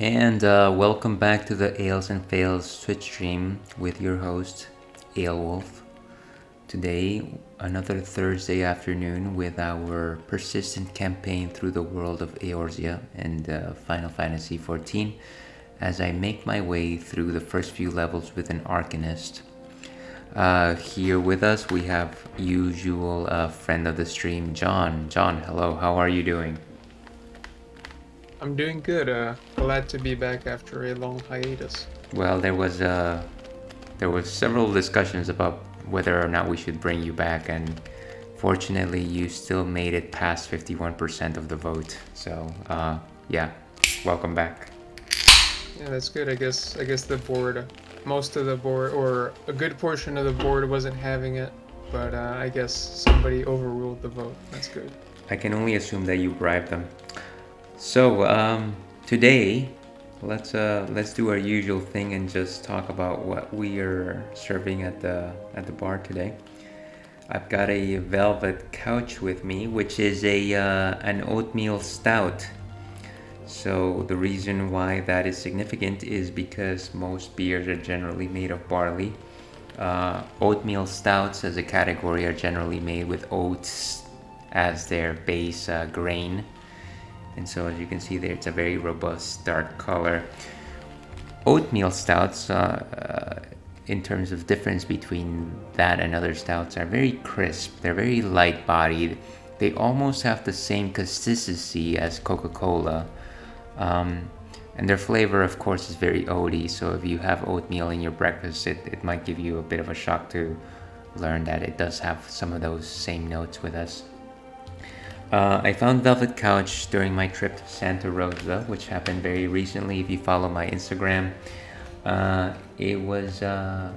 And uh, welcome back to the Ales and Fails Twitch stream with your host, Aelwolf. Today, another Thursday afternoon with our persistent campaign through the world of Eorzea and uh, Final Fantasy XIV as I make my way through the first few levels with an Arcanist. Uh, here with us, we have usual uh, friend of the stream, John. John, hello, how are you doing? I'm doing good. Uh, glad to be back after a long hiatus. Well, there was uh, there was several discussions about whether or not we should bring you back, and fortunately, you still made it past 51% of the vote. So, uh, yeah, welcome back. Yeah, that's good. I guess I guess the board, most of the board, or a good portion of the board wasn't having it, but uh, I guess somebody overruled the vote. That's good. I can only assume that you bribed them. So um, today, let's uh, let's do our usual thing and just talk about what we are serving at the at the bar today. I've got a velvet couch with me, which is a uh, an oatmeal stout. So the reason why that is significant is because most beers are generally made of barley. Uh, oatmeal stouts as a category are generally made with oats as their base uh, grain and so as you can see there it's a very robust dark color. Oatmeal stouts uh, uh, in terms of difference between that and other stouts are very crisp. They're very light bodied they almost have the same consistency as coca-cola. Um, and their flavor of course is very oaty. So if you have oatmeal in your breakfast it, it might give you a bit of a shock to learn that it does have some of those same notes with us uh, I found Velvet Couch during my trip to Santa Rosa, which happened very recently. If you follow my Instagram, uh, it was a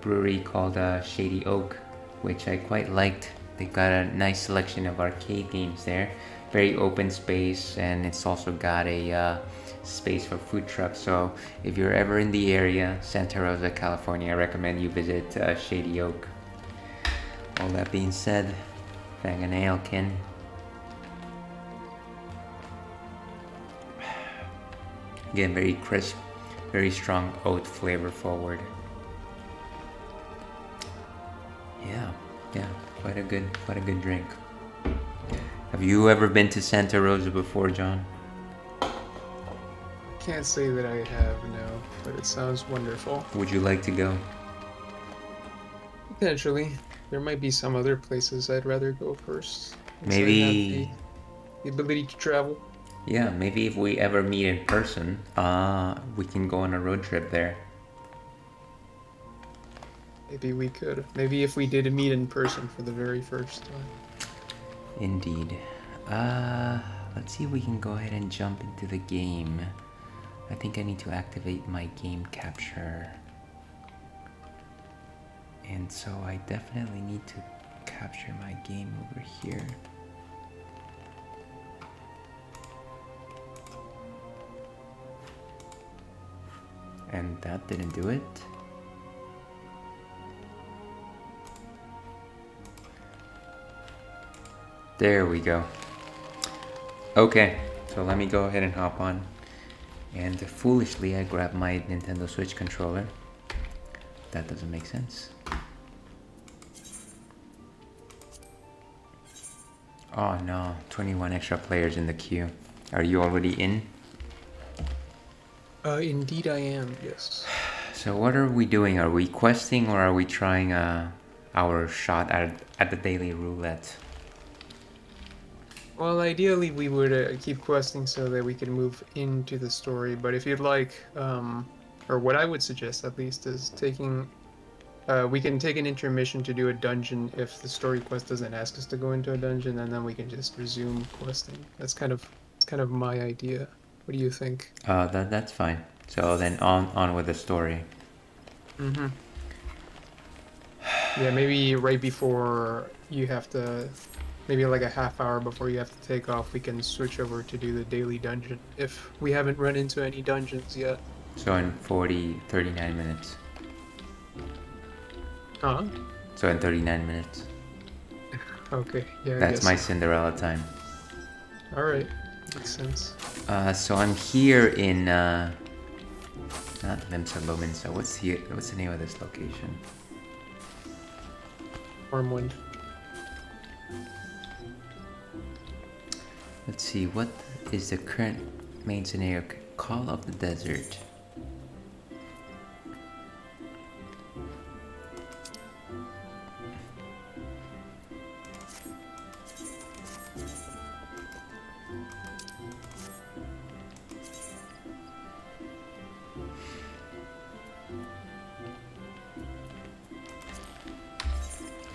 brewery called uh, Shady Oak, which I quite liked. They've got a nice selection of arcade games there, very open space, and it's also got a uh, space for food trucks. So if you're ever in the area, Santa Rosa, California, I recommend you visit uh, Shady Oak. All that being said, Fang and Alekin. Again, very crisp, very strong oat flavor forward. Yeah, yeah, quite a good, quite a good drink. Have you ever been to Santa Rosa before, John? Can't say that I have, no, but it sounds wonderful. Would you like to go? Potentially. There might be some other places I'd rather go first. once I have Maybe, the, the ability to travel. Yeah, maybe if we ever meet in person, uh, we can go on a road trip there. Maybe we could. Maybe if we did meet in person for the very first time. Indeed. Uh, let's see if we can go ahead and jump into the game. I think I need to activate my game capture. And so I definitely need to capture my game over here. And that didn't do it. There we go. Okay, so let me go ahead and hop on. And foolishly, I grabbed my Nintendo Switch controller. That doesn't make sense. Oh no, 21 extra players in the queue. Are you already in? Uh, indeed I am, yes. So what are we doing? Are we questing or are we trying uh, our shot at, at the daily roulette? Well, ideally we would uh, keep questing so that we can move into the story, but if you'd like, um, or what I would suggest at least, is taking. Uh, we can take an intermission to do a dungeon if the story quest doesn't ask us to go into a dungeon, and then we can just resume questing. That's kind of, that's kind of my idea. What do you think? Uh, that, that's fine. So then on, on with the story. Mm-hmm. Yeah, maybe right before you have to, maybe like a half hour before you have to take off, we can switch over to do the daily dungeon if we haven't run into any dungeons yet. So in 40, 39 minutes. Huh? So in 39 minutes. Okay. Yeah. I That's my Cinderella time. All right. Makes sense. Uh, so I'm here in uh, not Limsa Lominsa. What's the what's the name of this location? Wormwood. Let's see. What is the current main scenario? Call of the Desert.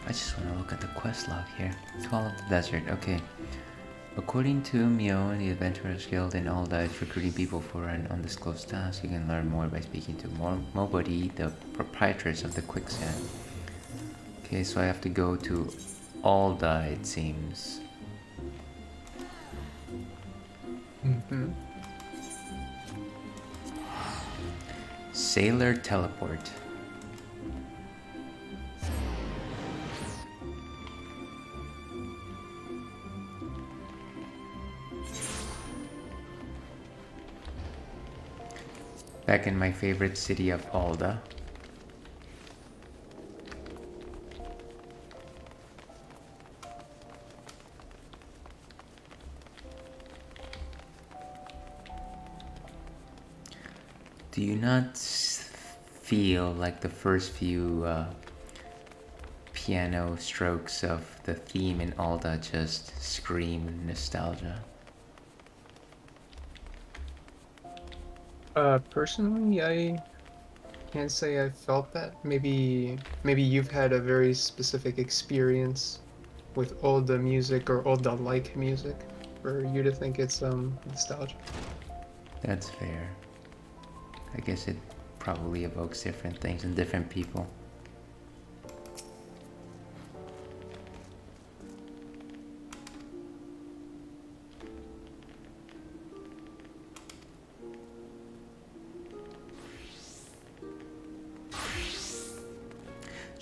I just want to look at the quest log here. Call of the Desert, okay. According to Mio, the Adventurers Guild in Ul'dah is recruiting people for an undisclosed task. You can learn more by speaking to Mo Mobody, the proprietors of the quicksand. Okay, so I have to go to Ul'dah, it seems. Mm-hmm. Sailor Teleport. Back in my favorite city of Ul'dah. Do you not feel like the first few uh, piano strokes of the theme in Ul'dah just scream nostalgia? Uh, personally, I can't say I felt that. Maybe, maybe you've had a very specific experience with all the music or all the like music for you to think it's um nostalgia. That's fair. I guess it probably evokes different things in different people.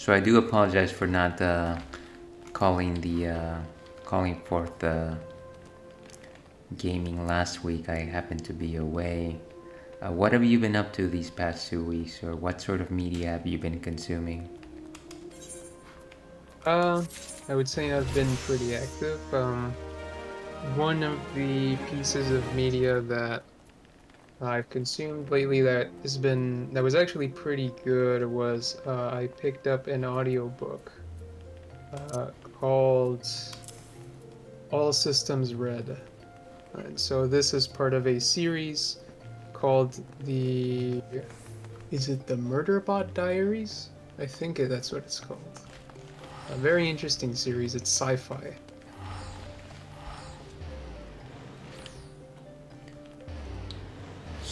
So I do apologize for not uh, calling the uh, calling forth the gaming last week. I happened to be away. Uh, what have you been up to these past two weeks, or what sort of media have you been consuming? Uh, I would say I've been pretty active. Um, one of the pieces of media that I've consumed lately that has been that was actually pretty good was uh, I picked up an audiobook uh, called All Systems Red. And so this is part of a series called the is it the Murderbot Diaries? I think that's what it's called. A very interesting series. It's sci-fi.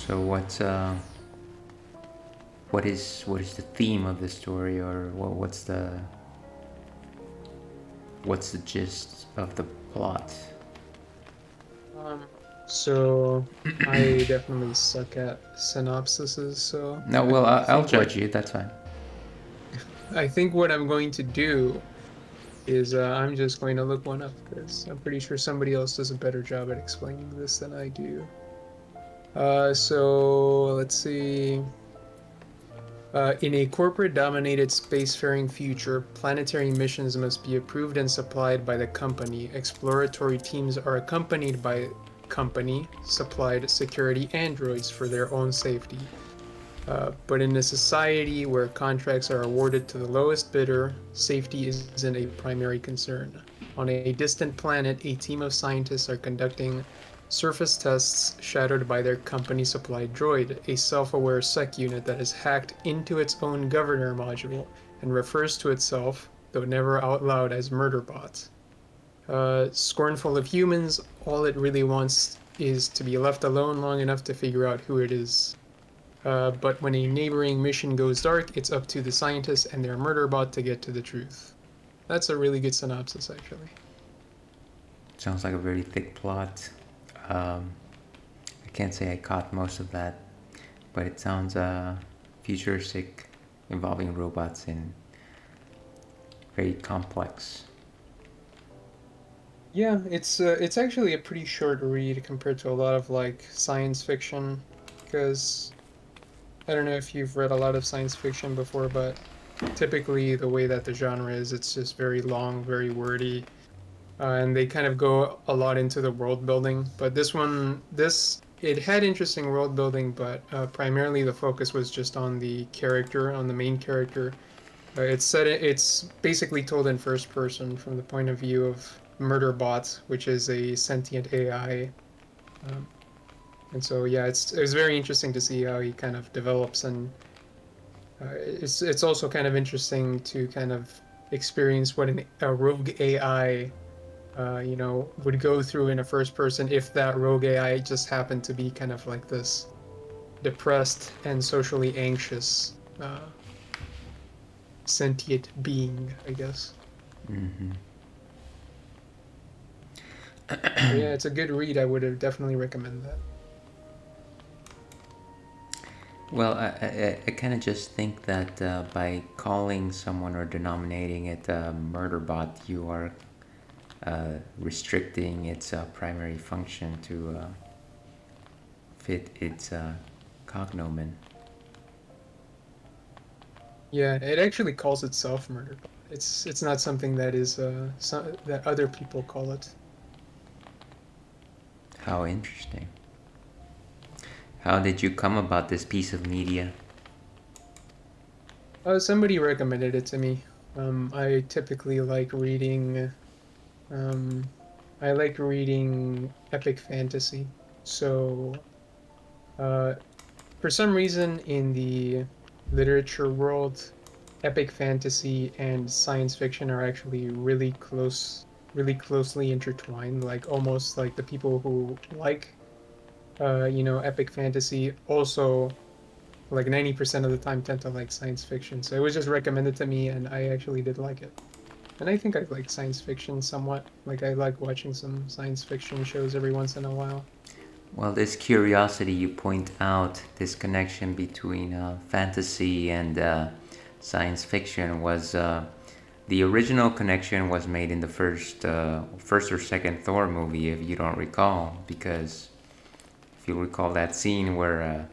So what's uh, what is what is the theme of the story, or what, what's the what's the gist of the plot? Um, so I definitely suck at synopsises. So No, well, I, I'll judge you. That's fine. I think what I'm going to do is uh, I'm just going to look one up because I'm pretty sure somebody else does a better job at explaining this than I do. Uh, so let's see. Uh, in a corporate dominated spacefaring future, planetary missions must be approved and supplied by the company. Exploratory teams are accompanied by company supplied security androids for their own safety. Uh, but in a society where contracts are awarded to the lowest bidder, safety isn't a primary concern. On a distant planet, a team of scientists are conducting surface tests shadowed by their company supplied droid, a self aware sec unit that is hacked into its own governor module and refers to itself, though never out loud, as Murderbot. Uh, scornful of humans, all it really wants is to be left alone long enough to figure out who it is. Uh, but when a neighboring mission goes dark, it's up to the scientists and their murder bot to get to the truth. That's a really good synopsis, actually. Sounds like a very thick plot. Um, I can't say I caught most of that, but it sounds uh, futuristic, involving robots and very complex. Yeah, it's uh, it's actually a pretty short read compared to a lot of like science fiction, because I don't know if you've read a lot of science fiction before, but typically the way that the genre is, it's just very long, very wordy, uh, and they kind of go a lot into the world building. But this one, this it had interesting world building, but uh, primarily the focus was just on the character, on the main character. Uh, it's set. It's basically told in first person from the point of view of Murderbot, which is a sentient AI. Um, and so yeah, it's it's very interesting to see how he kind of develops, and uh, it's it's also kind of interesting to kind of experience what an, a rogue AI uh, you know, would go through in a first person if that rogue AI just happened to be kind of like this depressed and socially anxious uh, sentient being, I guess. Mm-hmm. yeah, it's a good read. I would have definitely recommend that. Well, I, I, I kind of just think that uh, by calling someone or denominating it a murder bot, you are restricting its uh, primary function to uh, fit its uh, cognomen. Yeah, it actually calls itself murder. It's it's not something that is uh, so, that other people call it. How interesting. How did you come about this piece of media? Uh, somebody recommended it to me. Um, I typically like reading um, I like reading epic fantasy. So, uh, for some reason, in the literature world, epic fantasy and science fiction are actually really close, really closely intertwined. Like almost like the people who like, uh, you know, epic fantasy also, like ninety percent of the time, tend to like science fiction. So it was just recommended to me, and I actually did like it. And I think I like science fiction somewhat. Like I like watching some science fiction shows every once in a while. Well, this curiosity you point out, this connection between uh, fantasy and uh, science fiction was uh, the original connection was made in the first, uh, first or second Thor movie, if you don't recall, because if you recall that scene where uh,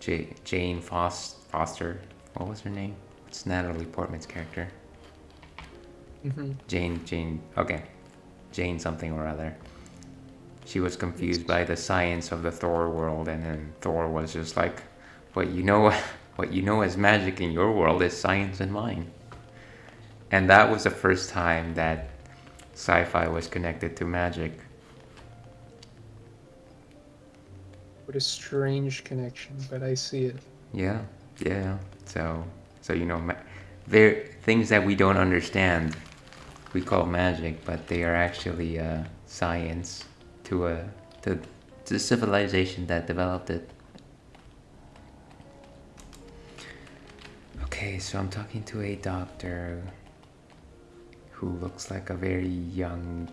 J- Jane Foster, what was her name? It's Natalie Portman's character. Mm-hmm. Jane, Jane, okay, Jane something or other. She was confused by the science of the Thor world, and then Thor was just like, "What you know, what you know as magic in your world is science in mine." And that was the first time that sci-fi was connected to magic. What a strange connection, but I see it. Yeah, yeah. So, so you know, there things that we don't understand we call magic, but they are actually uh, science to a to, the civilization that developed it. Okay, so I'm talking to a doctor who looks like a very young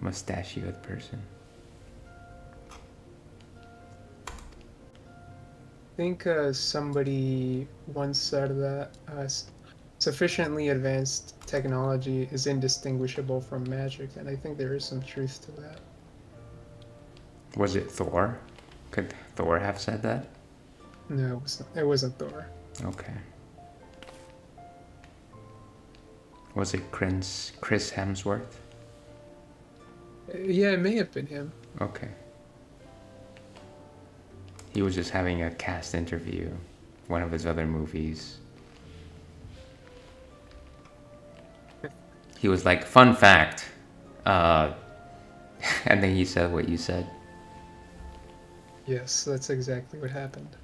mustachioed person. I think uh, somebody once said that uh, sufficiently advanced technology is indistinguishable from magic, and I think there is some truth to that. Was it Thor? Could Thor have said that? No, it wasn't, it wasn't Thor. Okay. Was it Chris, Chris Hemsworth? Yeah, it may have been him. Okay. He was just having a cast interview, one of his other movies. He was like, "Fun fact," uh, and then he said what you said. Yes, that's exactly what happened.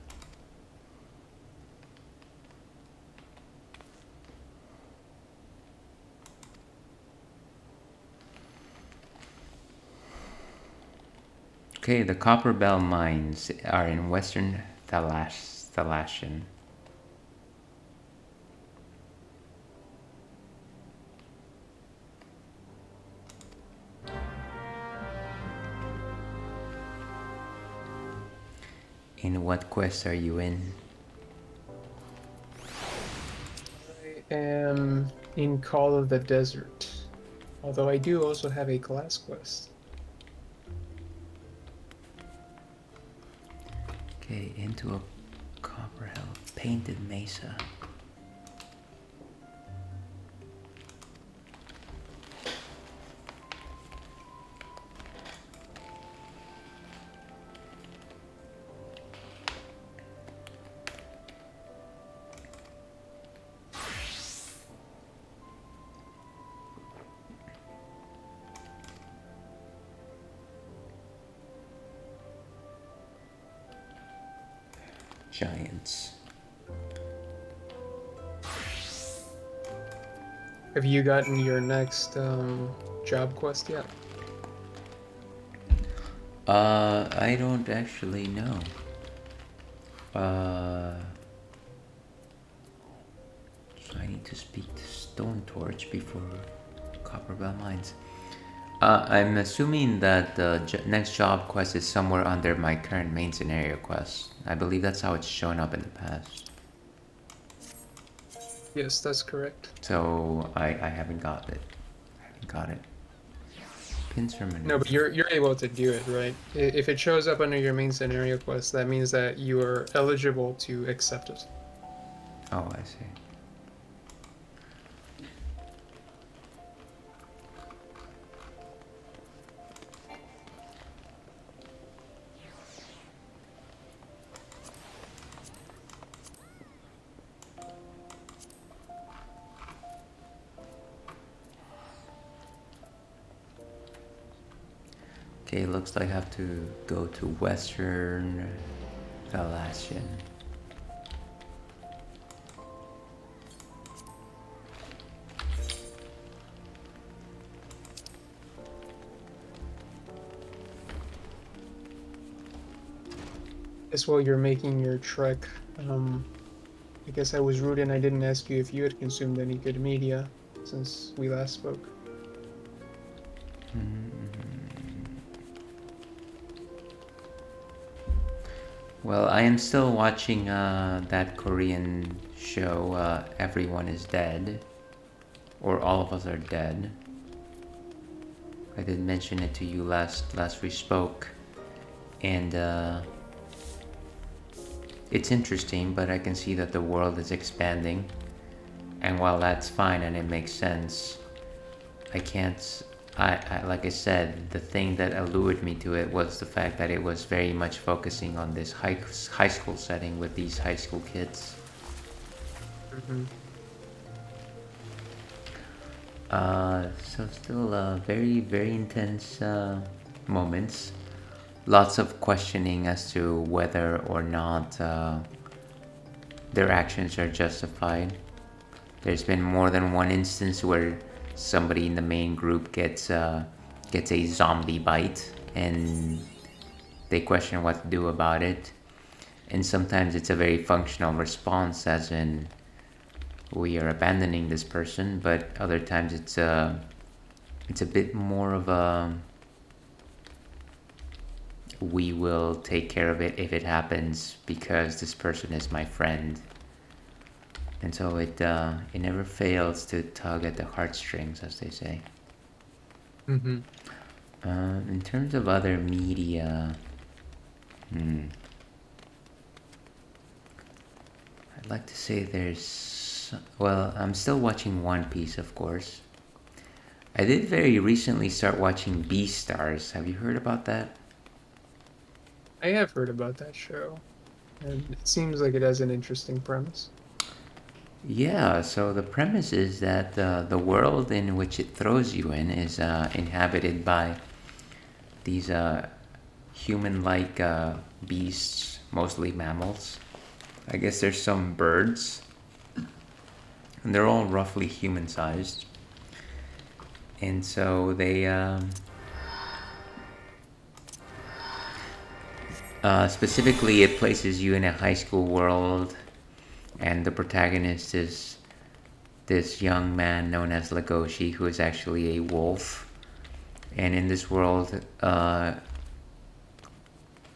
Okay, the Copperbell mines are in western Thanalan. In what quest are you in? I am in Call of the Desert. Although I do also have a class quest. Okay, into a copperhead painted mesa. Have you gotten your next um, job quest yet? Uh, I don't actually know. Uh, so I need to speak to Stone Torch before Copperbell Mines. Uh, I'm assuming that the next job quest is somewhere under my current main scenario quest. I believe that's how it's shown up in the past. Yes, that's correct. So I, I haven't got it. I haven't got it. Pins from No, but you're you're able to do it, right? If it shows up under your main scenario quest, that means that you are eligible to accept it. Oh, I see. Looks like I have to go to Western Thanalan. Guess while you're making your trek, um, I guess I was rude and I didn't ask you if you had consumed any good media since we last spoke. Well, I am still watching uh, that Korean show, uh, Everyone is Dead, or All of Us Are Dead. I did mention it to you last last we spoke, and uh, it's interesting, but I can see that the world is expanding, and while that's fine and it makes sense, I can't I, I, like I said, the thing that allured me to it was the fact that it was very much focusing on this high high school setting with these high school kids. Mm-hmm. Uh, so still uh, very very intense uh, moments. Lots of questioning as to whether or not uh, their actions are justified. There's been more than one instance where somebody in the main group gets uh, gets a zombie bite and they question what to do about it. And sometimes it's a very functional response as in we are abandoning this person but other times it's a uh, it's a bit more of a we will take care of it if it happens because this person is my friend and so it uh, it never fails to tug at the heartstrings, as they say. Mm-hmm. Uh, in terms of other media, hmm, I'd like to say there's well, I'm still watching One Piece, of course. I did very recently start watching Beastars. Have you heard about that? I have heard about that show, and it seems like it has an interesting premise. Yeah, so the premise is that uh, the world in which it throws you in is uh, inhabited by these uh, human like uh, beasts, mostly mammals. I guess there's some birds, and they're all roughly human sized. And so they. Um, uh, specifically, it places you in a high school world and the protagonist is this young man known as Legoshi, who is actually a wolf. And in this world, uh,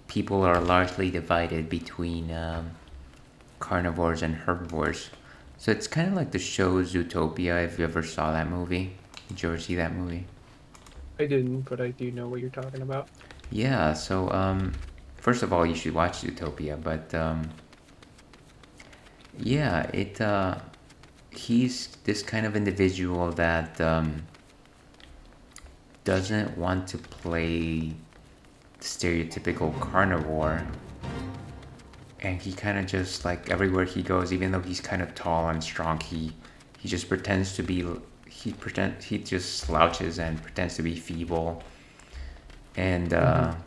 people are largely divided between um, carnivores and herbivores. So it's kind of like the show Zootopia, if you ever saw that movie. Did you ever see that movie? I didn't, but I do know what you're talking about. Yeah, so um, first of all, you should watch Zootopia, but um, yeah, it uh, he's this kind of individual that um, doesn't want to play stereotypical carnivore. And he kind of just like everywhere he goes even though he's kind of tall and strong he he just pretends to be he pretend he just slouches and pretends to be feeble. And uh, mm-hmm.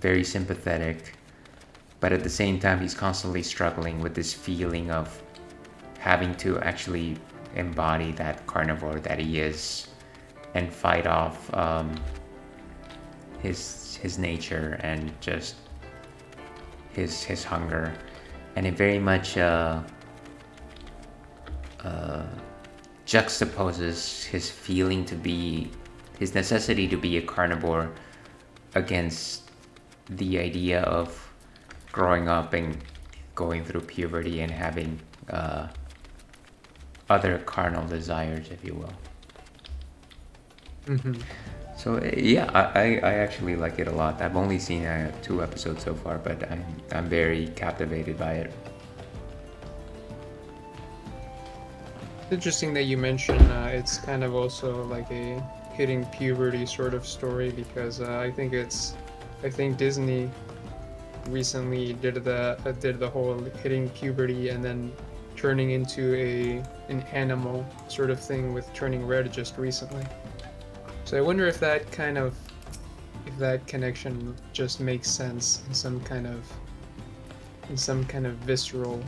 very sympathetic but at the same time he's constantly struggling with this feeling of having to actually embody that carnivore that he is and fight off um, his his nature and just his his hunger, and it very much uh, uh, juxtaposes his feeling to be his necessity to be a carnivore against the idea of growing up and going through puberty and having uh, other carnal desires, if you will. Mm-hmm. So yeah, I, I actually like it a lot. I've only seen uh, two episodes so far, but I'm I'm very captivated by it. Interesting that you mention uh, it's kind of also like a hitting puberty sort of story because uh, I think it's I think Disney recently did the uh, did the whole hitting puberty and then turning into a an animal sort of thing with turning red just recently. So I wonder if that kind of, if that connection just makes sense in some kind of, in some kind of visceral,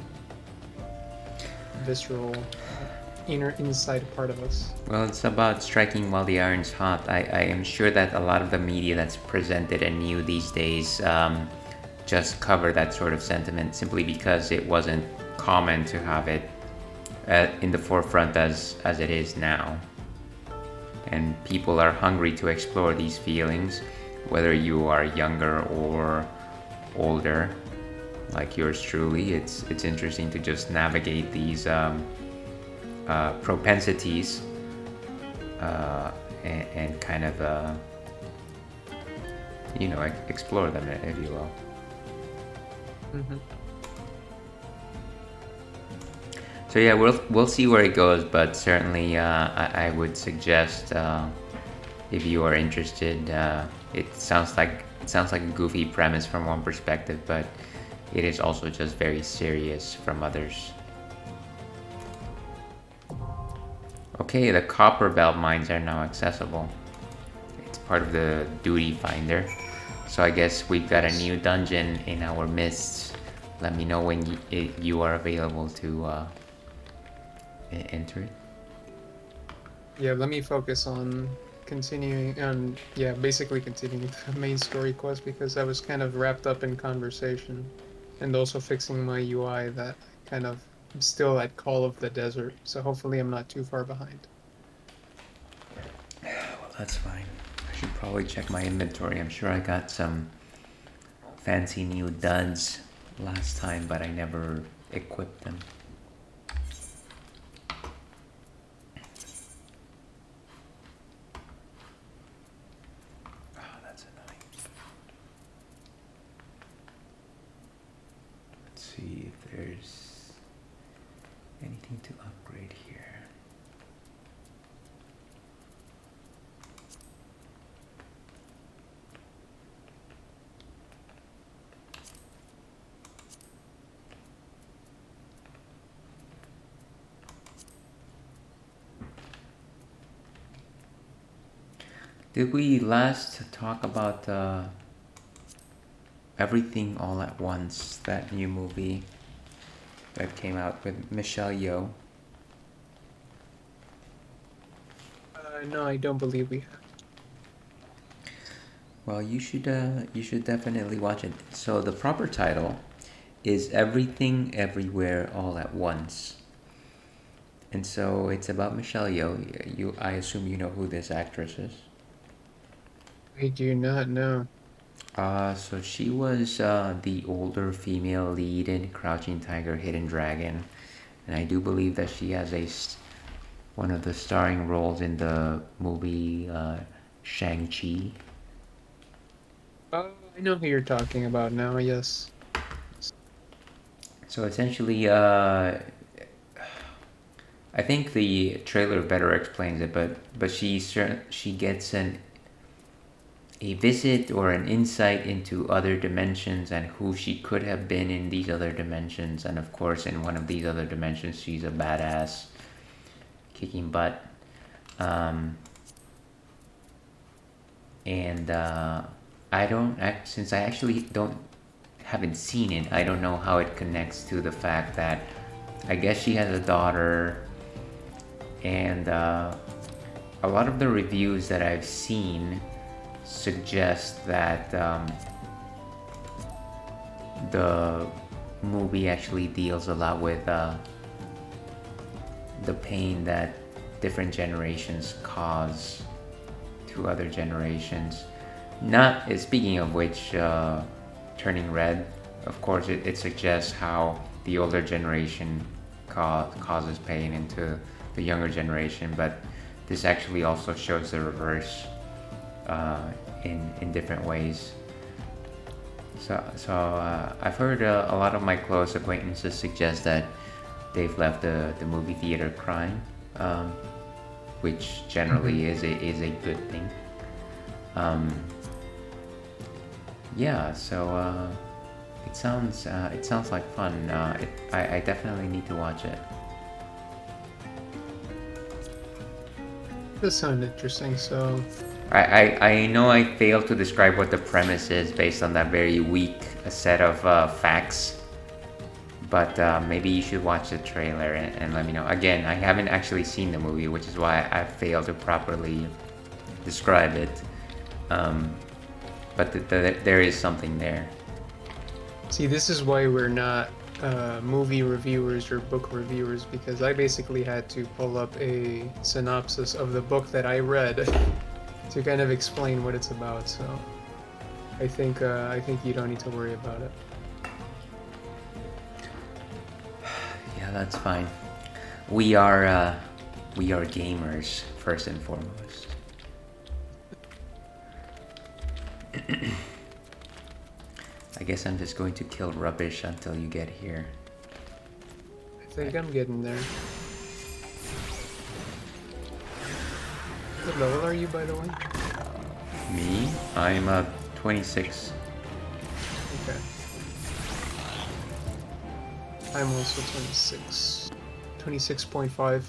visceral, inner inside part of us. Well, it's about striking while the iron's hot. I, I am sure that a lot of the media that's presented and new these days um, just cover that sort of sentiment simply because it wasn't common to have it uh, in the forefront as as it is now and people are hungry to explore these feelings, whether you are younger or older, like yours truly. It's it's interesting to just navigate these um, uh, propensities uh, and, and, kind of uh, you know explore them, if you will. Mm-hmm. So yeah, we'll we'll see where it goes, but certainly uh, I, I, would suggest uh, if you are interested. Uh, it sounds like it sounds like a goofy premise from one perspective, but it is also just very serious from others. Okay, the Copperbell mines are now accessible. It's part of the duty finder. So I guess we've got a new dungeon in our midst. Let me know when you, you are available to uh, enter it? Yeah, let me focus on continuing and yeah, basically continuing the main story quest because I was kind of wrapped up in conversation and also fixing my UI that kind of I'm still at Call of the Desert, so hopefully I'm not too far behind. Well, that's fine. Should probably check my inventory. I'm sure I got some fancy new duds last time, but I never equipped them. Did we last talk about uh, Everything All at Once, that new movie that came out with Michelle Yeoh? Uh, no, I don't believe we have. Well, you should uh, you should definitely watch it. So the proper title is Everything Everywhere All at Once. And so it's about Michelle Yeoh. You, I assume you know who this actress is. I do not know. Uh, so she was uh, the older female lead in Crouching Tiger, Hidden Dragon, and I do believe that she has a one of the starring roles in the movie uh, Shang Chi. Oh, I know who you're talking about now. Yes. So essentially, uh, I think the trailer better explains it, but but she she gets an a visit or an insight into other dimensions and who she could have been in these other dimensions, and of course, in one of these other dimensions, she's a badass, kicking butt. Um, and uh, I don't since I actually don't haven't seen it. I don't know how it connects to the fact that I guess she has a daughter, and uh, a lot of the reviews that I've seen suggest that um, the movie actually deals a lot with uh, the pain that different generations cause to other generations. Not speaking of which. Uh, turning red. Of course, it, it suggests how the older generation ca- causes pain into the younger generation, but this actually also shows the reverse uh, in in different ways. So, so uh, I've heard uh, a lot of my close acquaintances suggest that they've left the, the movie theater crying, um, which generally mm-hmm. is a is a good thing. Um, yeah, so uh, it sounds uh, it sounds like fun. Uh, it, I, I definitely need to watch it. This sounds interesting. So I, I, I know I failed to describe what the premise is based on that very weak set of uh, facts, but uh, maybe you should watch the trailer and, and, let me know. Again, I haven't actually seen the movie, which is why I failed to properly describe it. Um, but the, the, there is something there. See, this is why we're not uh, movie reviewers or book reviewers because I basically had to pull up a synopsis of the book that I read to kind of explain what it's about. So I think uh, I think you don't need to worry about it. Yeah, that's fine. We are uh, we are gamers first and foremost. I guess I'm just going to kill rubbish until you get here. I think I'm getting there. What level are you, by the way? Me? I'm uh, 26. Okay. I'm also 26. 26.5.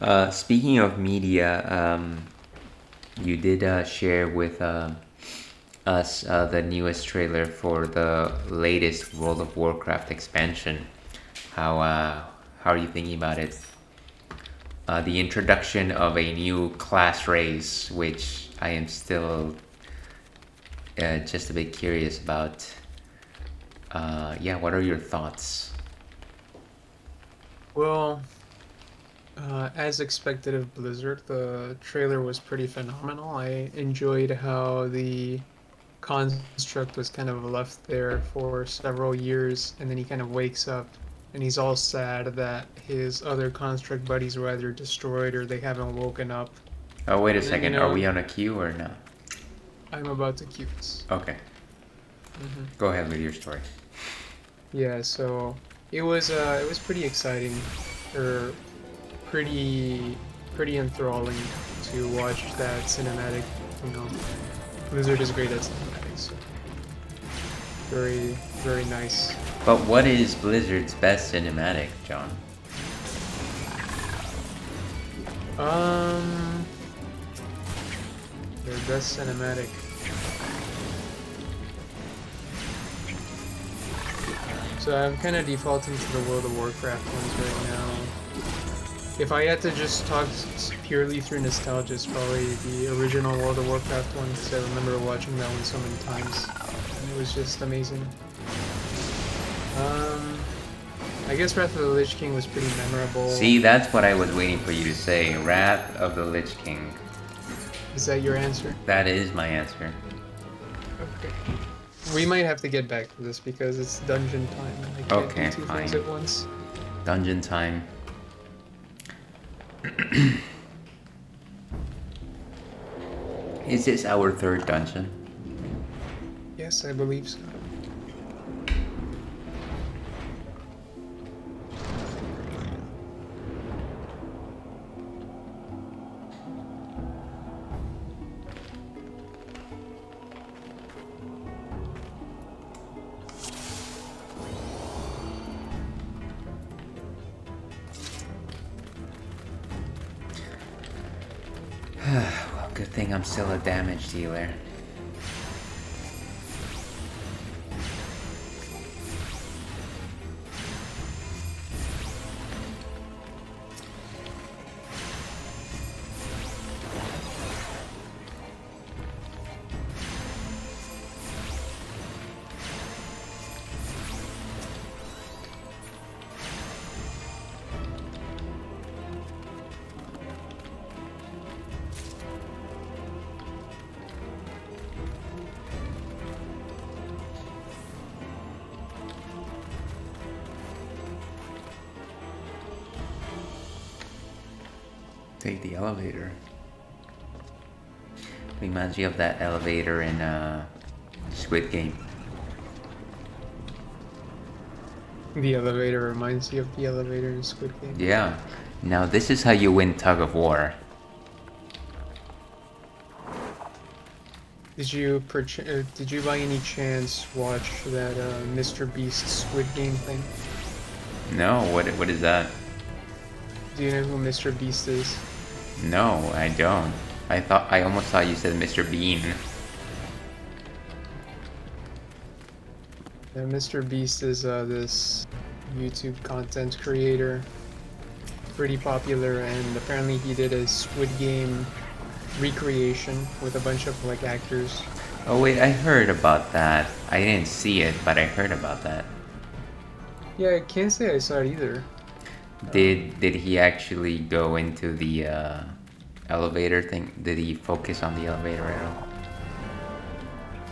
Uh, speaking of media, um, you did uh, share with uh, us uh, the newest trailer for the latest World of Warcraft expansion. How uh, how are you thinking about it? Uh, the introduction of a new class race, which I am still just a bit curious about. yeah, what are your thoughts? Well, uh, as expected of Blizzard, the trailer was pretty phenomenal. I enjoyed how the construct was kind of left there for several years, and then he kind of wakes up and he's all sad that his other construct buddies were either destroyed or they haven't woken up. Oh, wait a and second. Then, you know, Are we on a queue or not? I'm about to this. Okay. Mm-hmm. Go ahead with your story. Yeah, so it was uh, it was pretty exciting, or pretty pretty enthralling to watch that cinematic. You know, Blizzard is great at cinematics. So very very nice. But what is Blizzard's best cinematic, John? Um, their best cinematic. So I'm kind of defaulting to the World of Warcraft ones right now. If I had to just talk purely through nostalgia, it's probably the original World of Warcraft one, because I remember watching that one so many times. And it was just amazing. Um, I guess Wrath of the Lich King was pretty memorable. See, that's what I was waiting for you to say. Wrath of the Lich King. Is that your answer? That is my answer. Okay. We might have to get back to this because it's dungeon time. I can't Okay, do two things fine. at once. Dungeon time. is this our third dungeon? Yes, I believe so. Thing I'm still a damage dealer. Reminds me of that elevator in uh, Squid Game. The elevator reminds you of the elevator in Squid Game. Yeah. Now this is how you win tug of war. Did you uh, did you by any chance watch that uh, Mr. Beast Squid Game thing? No, what what is that? Do you know who Mr. Beast is? No, I don't. I thought I almost thought you said Mr. Bean. Yeah, Mr. Beast is uh, this YouTube content creator, pretty popular, and apparently he did a Squid Game recreation with a bunch of like actors. Oh wait, I heard about that. I didn't see it, but I heard about that. Yeah, I can't say I saw it either. Did did he actually go into the uh, elevator thing? Did he focus on the elevator at all?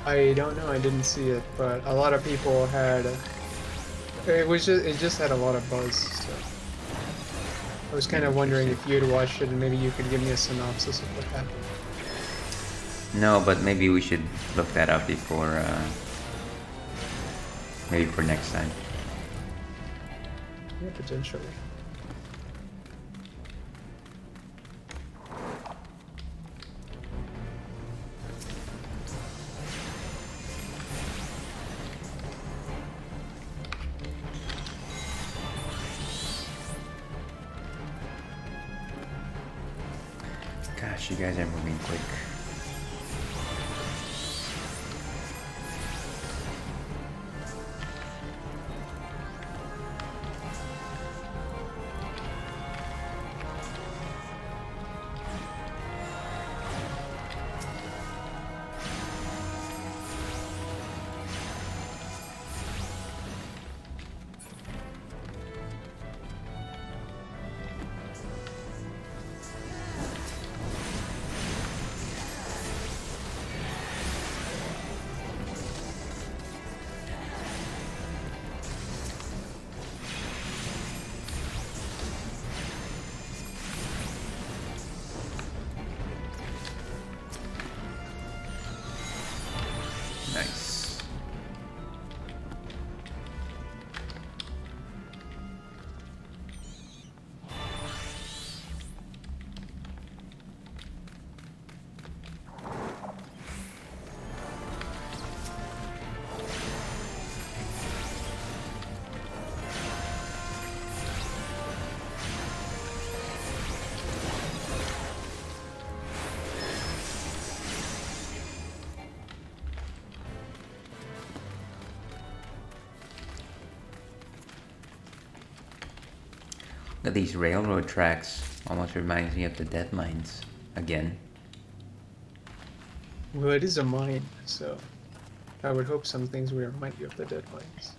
I don't know. I didn't see it, but a lot of people had. It was just it just had a lot of buzz. So I was kind of wondering if you had watched it and maybe you could give me a synopsis of what happened. No, but maybe we should look that up before. Uh, maybe for next time. Yeah, potentially. Gosh, you Look at these railroad tracks. Almost reminds me of the Deadmines again. Well, it is a mine, so I would hope some things would remind you of the Deadmines.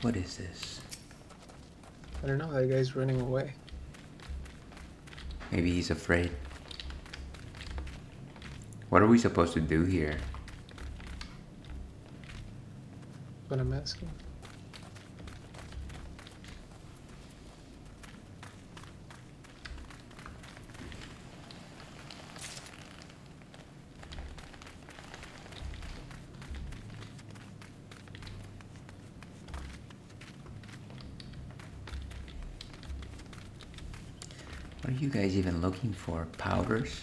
What is this? I don't know, that guy's running away. Maybe he's afraid. What are we supposed to do here? What I'm asking. What are looking for? Powders?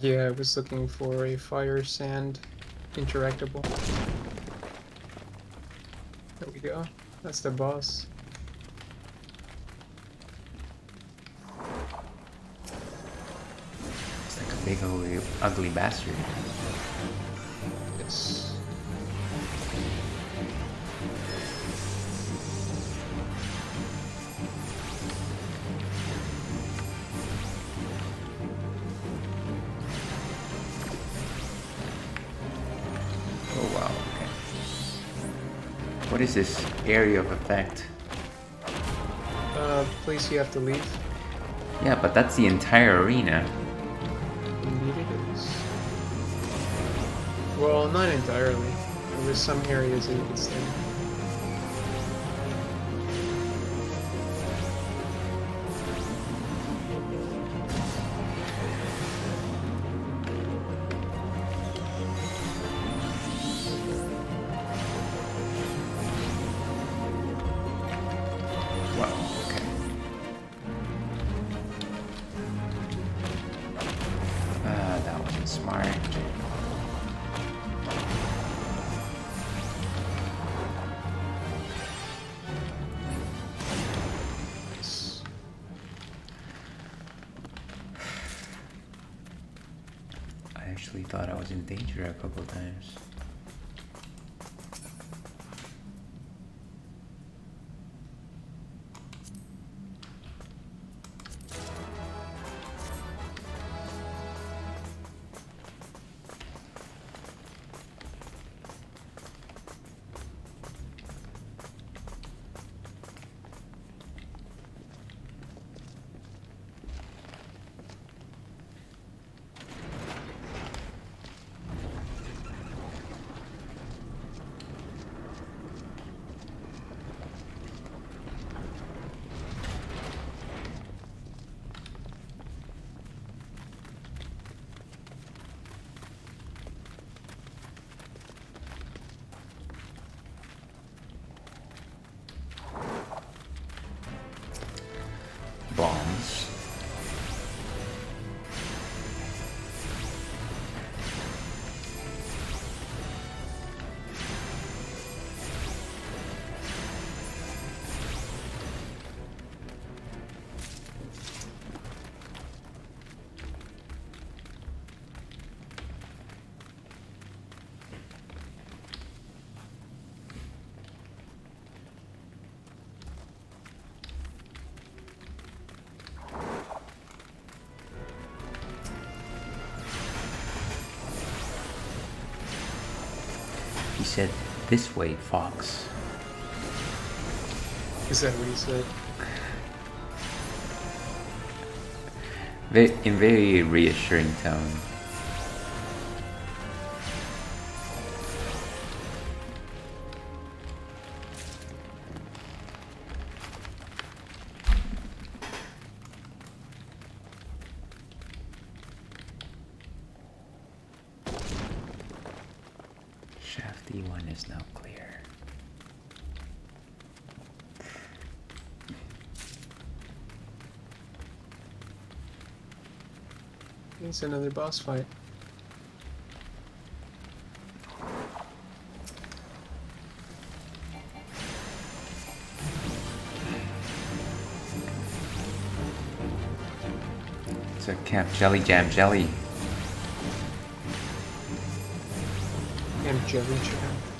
Yeah, I was looking for a fire sand interactable. There we go. That's the boss. It's like a big ugly, ugly bastard. Yes. This area of effect? Uh, place you have to leave. Yeah, but that's the entire arena. Indeed it is. Well, not entirely. There was some areas that you could danger a couple this way, Fox. Is that what he said? In very reassuring tone. Shaft E1 is now clear. It's another boss fight. It's a Camp Jelly Jam Jelly. And Jelly Jam.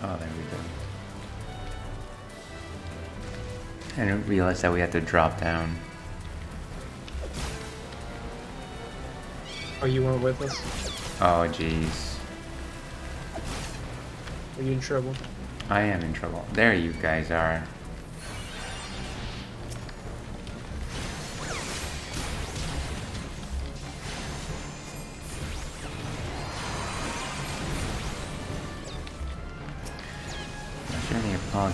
Oh, there we go. I didn't realize that we had to drop down. Oh, you weren't with us? Oh, jeez. Are you in trouble? I am in trouble. There you guys are.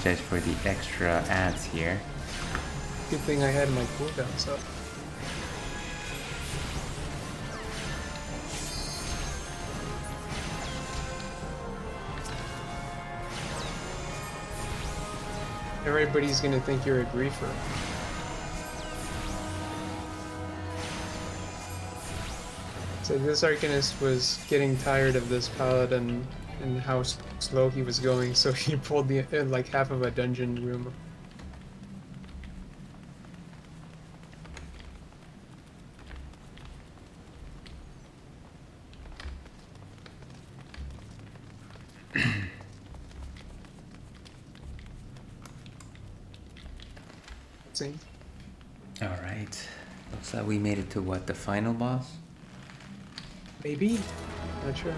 Apologize for the extra ads here. Good thing I had my cooldowns up. Everybody's gonna think you're a griefer. So this Arcanist was getting tired of this paladin and how s- slow he was going, so he pulled the uh, like half of a dungeon room See? Alright. Looks like we made it to what, the final boss? Maybe? Not sure.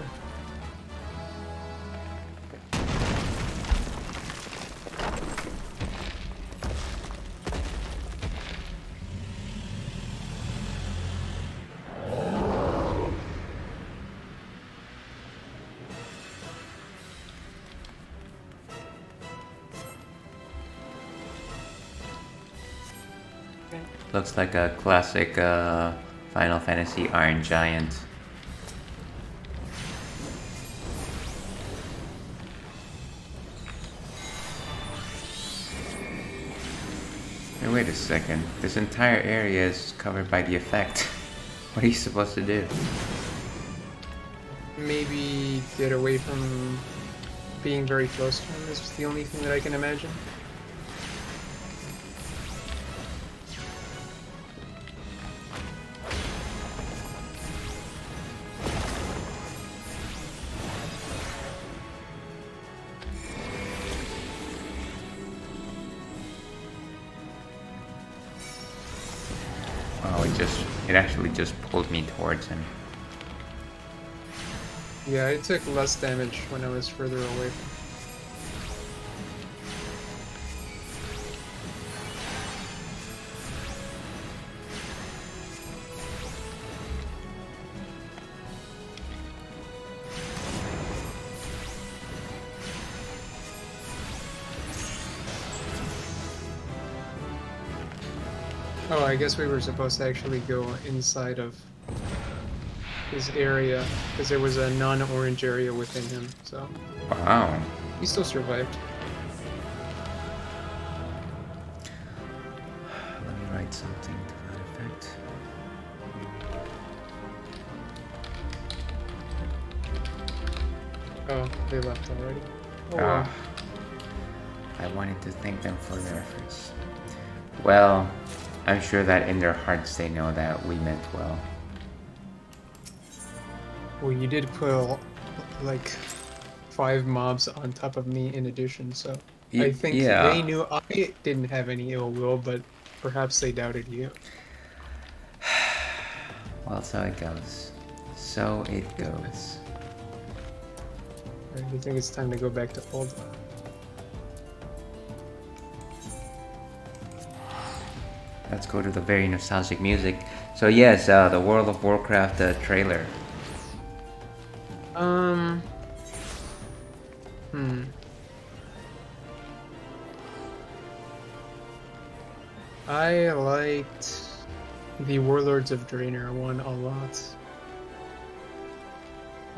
Like a classic uh, Final Fantasy Iron Giant. Hey, wait a second. This entire area is covered by the effect. What are you supposed to do? Maybe get away from being very close to him is the only thing that I can imagine. Pulled me towards him. Yeah, I took less damage when I was further away. Oh, I guess we were supposed to actually go inside of his area because there was a non-orange area within him. So Wow. he still survived. Let me write something to that effect. Oh, they left already. Oh, ah. well. I wanted to thank them for their efforts. Well, I'm sure that in their hearts they know that we meant well. Well, you did put like five mobs on top of me in addition, so Y- I think yeah. they knew I didn't have any ill will, but perhaps they doubted you. Well, so it goes. So it goes. Right, I think it's time to go back to Ul'dah. Let's go to the very nostalgic music. So yes, uh, the World of Warcraft uh, trailer. Um. Hmm. I liked the Warlords of Draenor one a lot.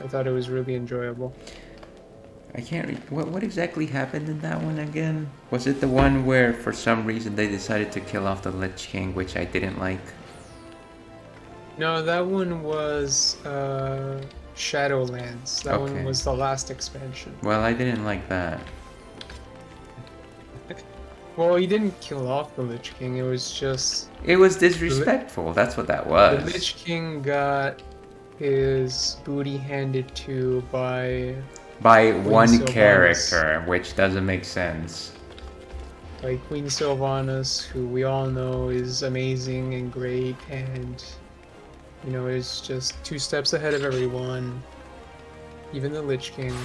I thought it was really enjoyable. I can't. Re- what what exactly happened in that one again? Was it the one where for some reason they decided to kill off the Lich King, which I didn't like? No, that one was uh, Shadowlands. That Okay. one was the last expansion. Well, I didn't like that. Well, he didn't kill off the Lich King. It was just It was disrespectful. That's what that was. the Lich King got his booty handed to by By one Sylvanas. character, which doesn't make sense. by Queen Sylvanas, who we all know is amazing and great, and you know is just two steps ahead of everyone, even the Lich King.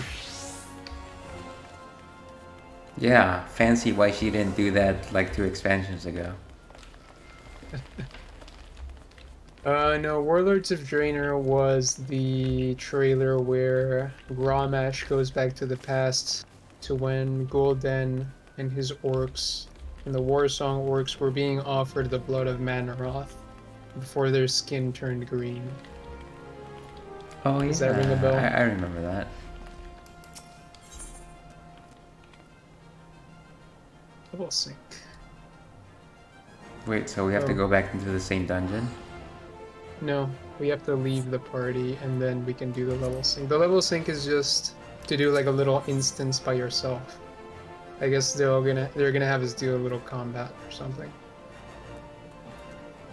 Yeah, fancy why she didn't do that like two expansions ago. Uh, no, Warlords of Draenor was the trailer where Grommash goes back to the past to when Gul'dan and his orcs and the Warsong orcs were being offered the blood of Mannoroth before their skin turned green. Oh Does yeah, that ring a bell? I, I remember that. Double sync. Wait, so we have to Oh. go back into the same dungeon? No, we have to leave the party and then we can do the level sync. The level sync is just to do like a little instance by yourself. I guess they're gonna they're gonna have us do a little combat or something.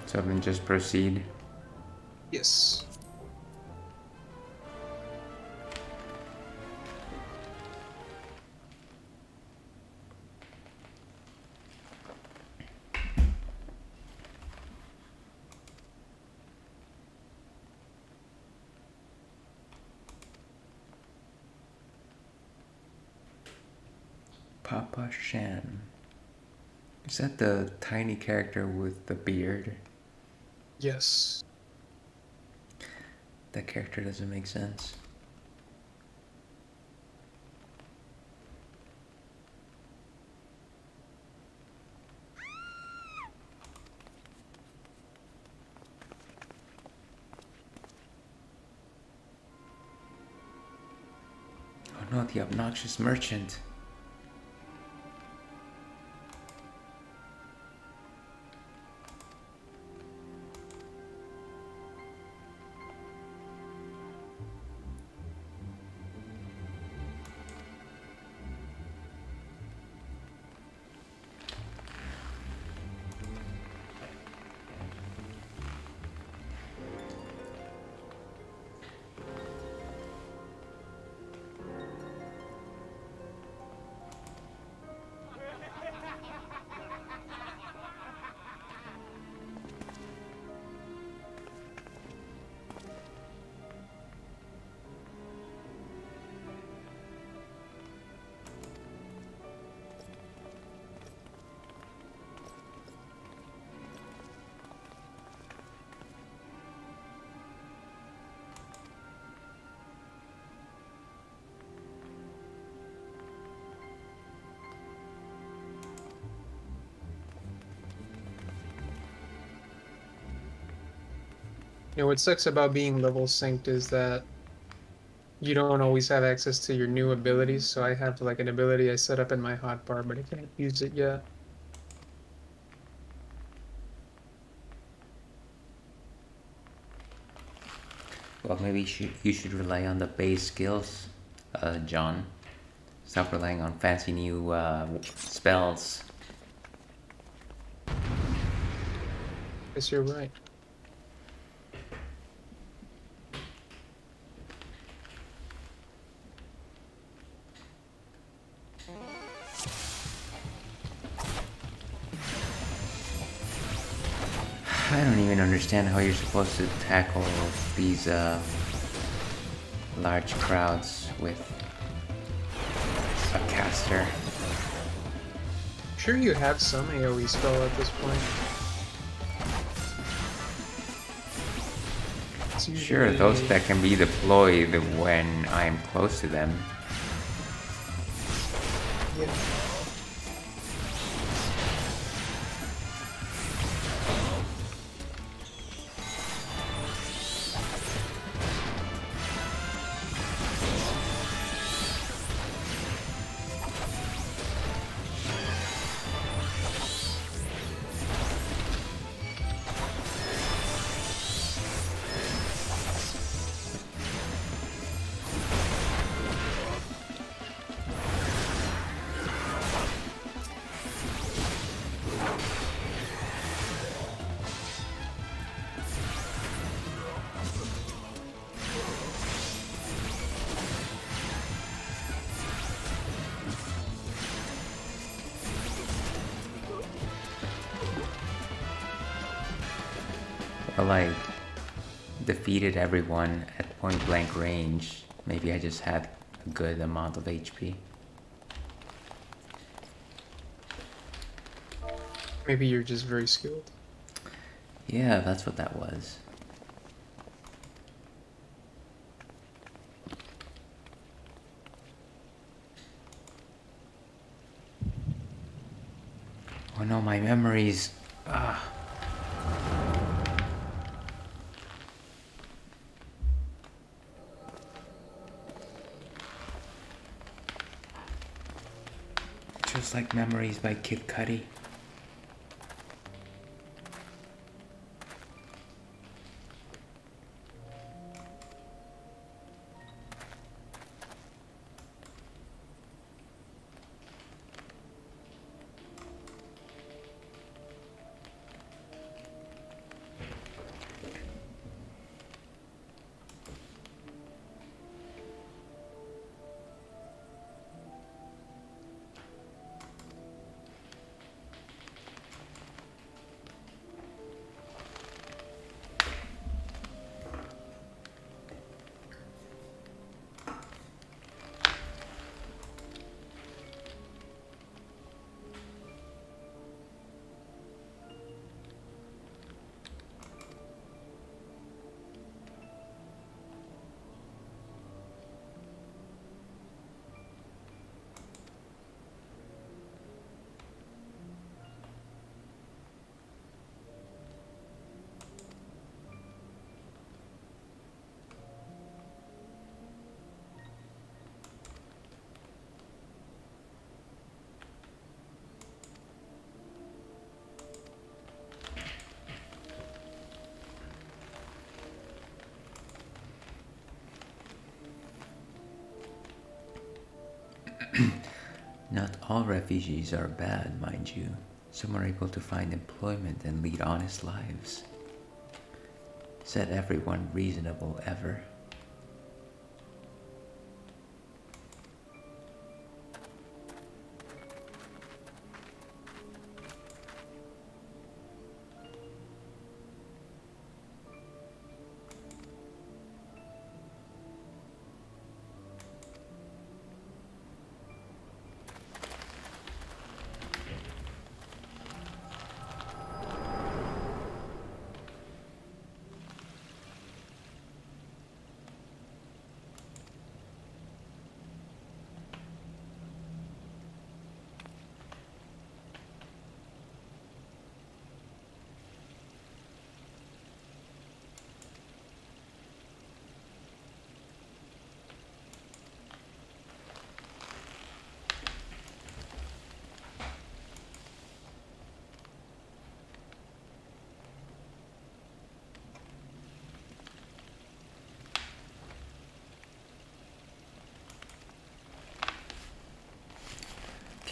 So then just proceed. Yes. That the tiny character with the beard? Yes. That character doesn't make sense. Oh no, the obnoxious merchant. What sucks about being level synced is that you don't always have access to your new abilities. So I have like an ability I set up in my hotbar, but I can't use it yet. Well, maybe you should, you should rely on the base skills, uh, John. Stop relying on fancy new uh, spells. Guess you're right. Understand how you're supposed to tackle these uh, large crowds with a caster. I'm Sure, you have some AoE spell at this point. Sure, those that can be deployed when I'm close to them. Defeated everyone at point blank range. Maybe I just had a good amount of HP. Maybe you're just very skilled. Yeah, that's what that was. Memories by Kid Cudi. Not all refugees are bad, mind you. Some are able to find employment and lead honest lives. Said everyone reasonable ever.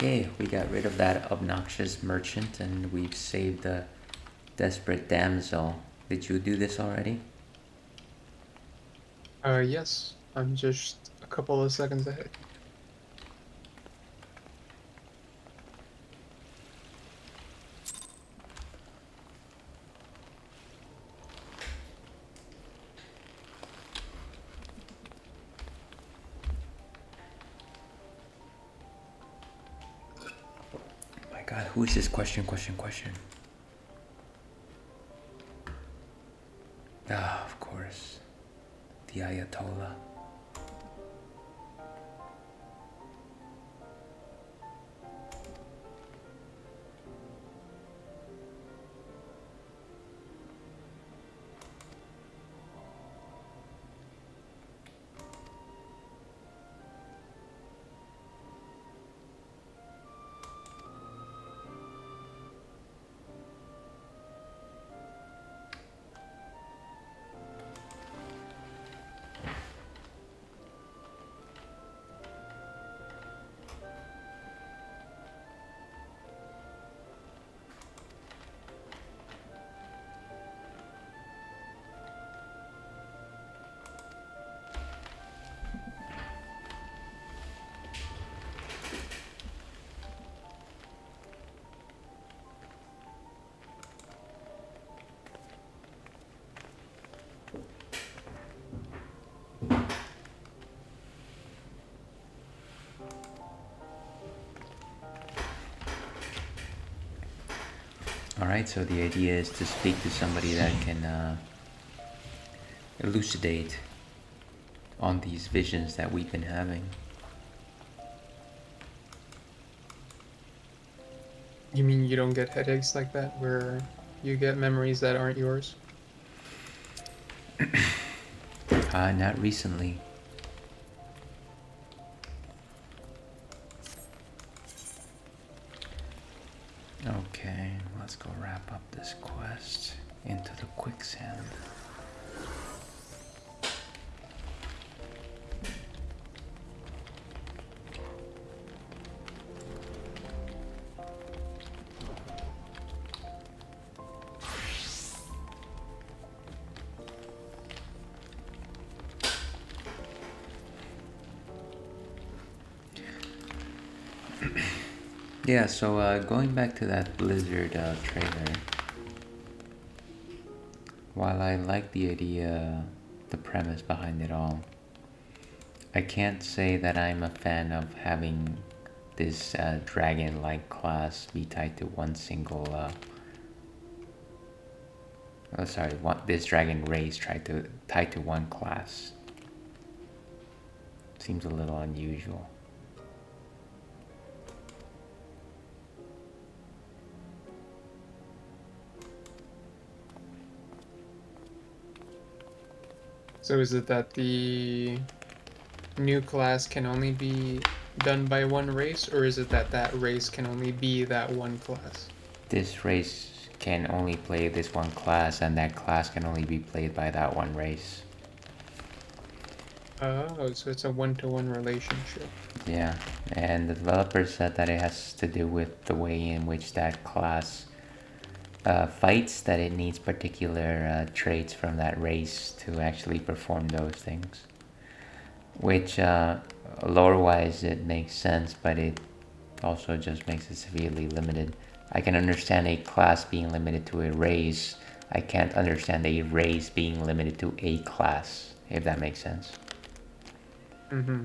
Okay, we got rid of that obnoxious merchant and we've saved the desperate damsel. Did you do this already? Uh, yes. I'm just a couple of seconds ahead. My god, who is this question, question, question? Ah, of course. The Ayatollah. Alright, so the idea is to speak to somebody that can uh, elucidate on these visions that we've been having. You mean you don't get headaches like that, where you get memories that aren't yours? Uh, not recently. Yeah, so uh, going back to that Blizzard uh, trailer, while I like the idea, the premise behind it all, I can't say that I'm a fan of having this uh, dragon-like class be tied to one single. Uh, oh, sorry, one, this dragon race tried to tied to one class. Seems a little unusual. So is it that the new class can only be done by one race, or is it that that race can only be that one class? This race can only play this one class, and that class can only be played by that one race. Oh, so it's a one-to-one relationship. Yeah, and the developer said that it has to do with the way in which that class uh, fights, that it needs particular uh, traits from that race to actually perform those things. Which, uh, lore-wise, it makes sense, but it also just makes it severely limited. I can understand a class being limited to a race. I can't understand a race being limited to a class, if that makes sense. Mm-hmm.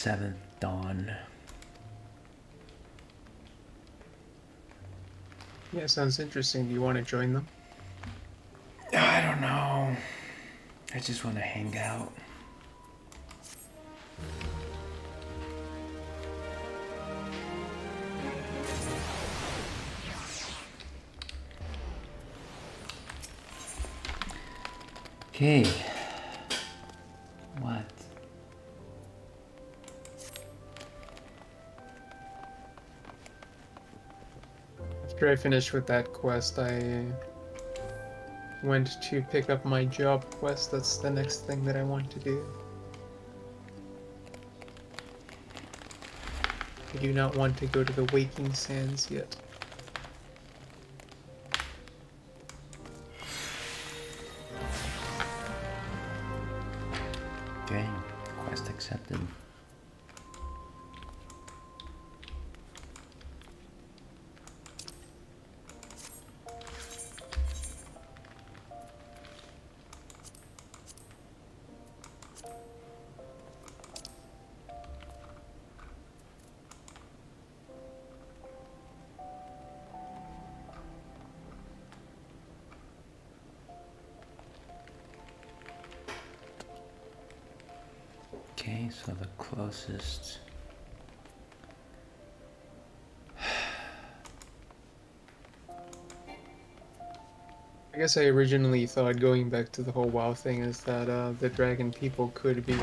Seventh dawn. Yeah, sounds interesting. Do you want to join them? I don't know. I just want to hang out. Okay. After I finished with that quest, I went to pick up my job quest. That's the next thing that I want to do. I do not want to go to the Waking Sands yet. The closest. I guess I originally thought going back to the whole WoW thing is that uh, the dragon people could be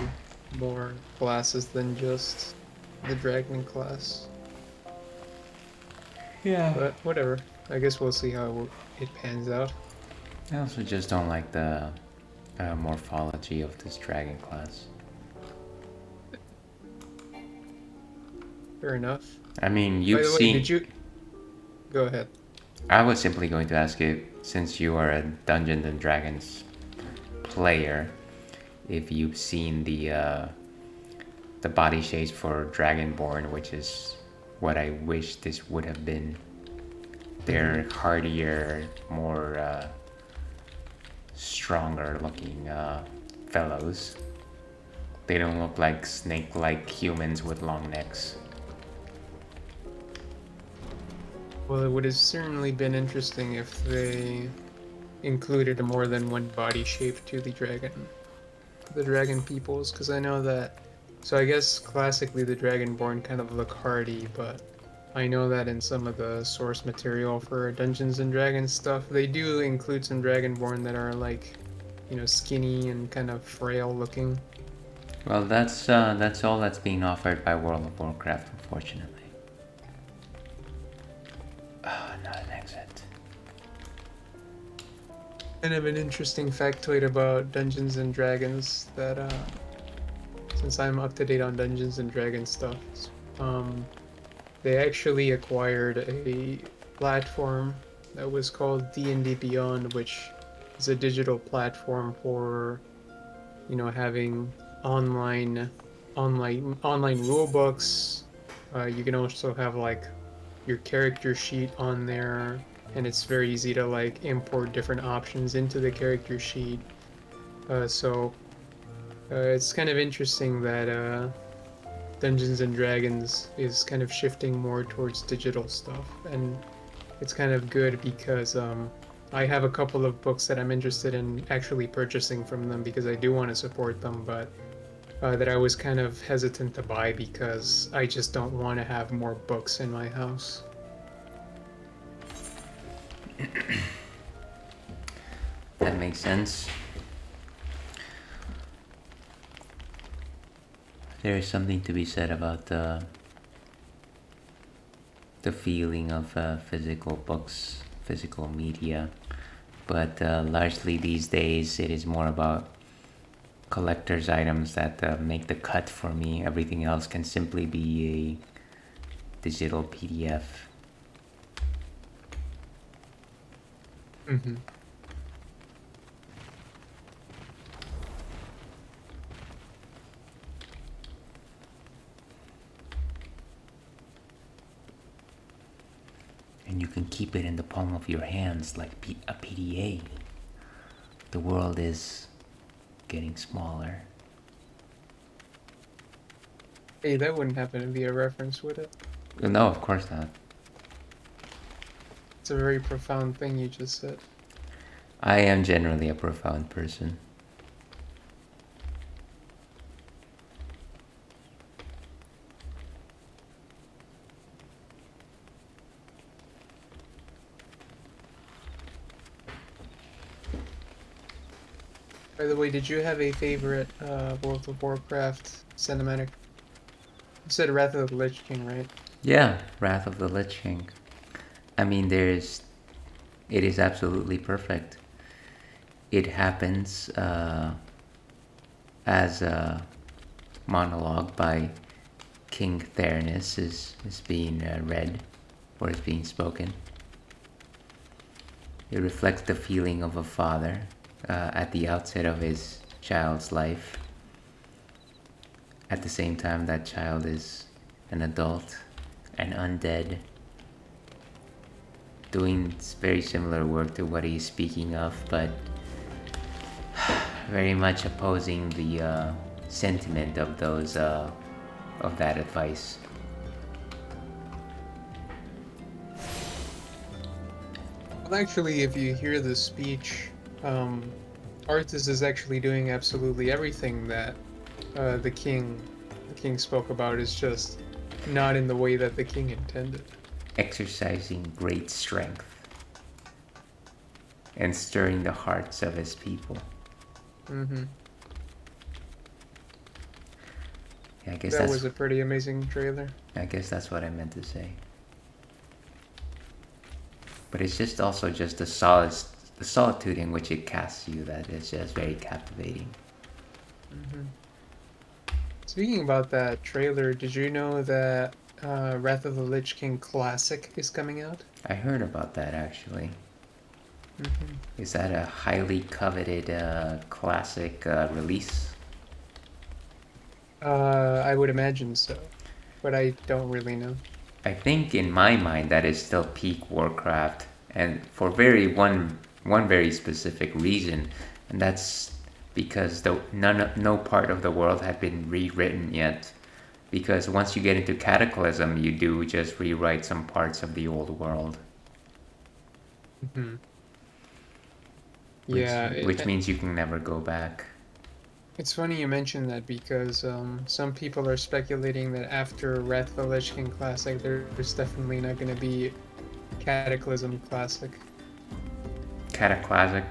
more classes than just the dragon class. Yeah. But whatever. I guess we'll see how it pans out. I also just don't like the uh, morphology of this dragon class. Fair enough. I mean, you've the way, seen. did you? Go ahead. I was simply going to ask you, since you are a Dungeons and Dragons player, if you've seen the uh, the body shapes for Dragonborn, which is what I wish this would have been. They're hardier, more uh, stronger looking uh, fellows. They don't look like snake-like humans with long necks. Well, it would have certainly been interesting if they included more than one body shape to the dragon, the dragon peoples, because I know that. So I guess classically the dragonborn kind of look hardy, but I know that in some of the source material for Dungeons and Dragons stuff, they do include some dragonborn that are like, you know, skinny and kind of frail looking. Well, that's uh, that's all that's being offered by World of Warcraft, unfortunately. Kind of an interesting factoid about Dungeons and Dragons that, uh, since I'm up to date on Dungeons and Dragons stuff, um, they actually acquired a platform that was called D&D Beyond, which is a digital platform for, you know, having online, online, online rule books. Uh, you can also have like your character sheet on there and it's very easy to like import different options into the character sheet uh, so uh, it's kind of interesting that uh, Dungeons and Dragons is kind of shifting more towards digital stuff and it's kind of good because um, I have a couple of books that I'm interested in actually purchasing from them because I do want to support them but uh, that I was kind of hesitant to buy because I just don't want to have more books in my house. That makes sense. There is something to be said about the the feeling of uh, physical books, physical media, but uh, largely these days it is more about collector's items that uh, make the cut for me. Everything else can simply be a digital PDF. Mm-hmm. and you can keep it in the palm of your hands like P- a PDA. The world is getting smaller. Hey, that wouldn't happen to be a reference, would it? No, of course not. It's a very profound thing you just said. I am generally a profound person. By the way, did you have a favorite uh, World of Warcraft cinematic? You said Wrath of the Lich King, right? Yeah, Wrath of the Lich King. I mean, there's. It is absolutely perfect. It happens uh, as a monologue by King Terenas is, is being uh, read or is being spoken. It reflects the feeling of a father uh, at the outset of his child's life. At the same time, that child is an adult, an undead, doing very similar work to what he's speaking of, but very much opposing the uh, sentiment of those uh, of that advice. Well, actually, if you hear the speech, um, Arthas is actually doing absolutely everything that uh, the king, the king spoke about. Is just not in the way that the king intended. Exercising great strength and stirring the hearts of his people. Mm-hmm. Yeah, I guess That was a pretty amazing trailer. I guess that's what I meant to say. But it's just also just the solid the solitude in which it casts you that is just very captivating. hmm Speaking about that trailer, did you know that uh, Wrath of the Lich King Classic is coming out? I heard about that actually. hmm Is that a highly coveted uh, classic uh, release? Uh, I would imagine so, but I don't really know. I think in my mind that is still peak Warcraft, and for very one one very specific reason, and that's because the none no part of the world had been rewritten yet. Because once you get into Cataclysm, you do just rewrite some parts of the old world, hmm which, Yeah, it- which means you can never go back. It's funny you mention that because um, some people are speculating that after Wrath of the Lich King Classic, there's definitely not going to be Cataclysm Classic. Cataclasic.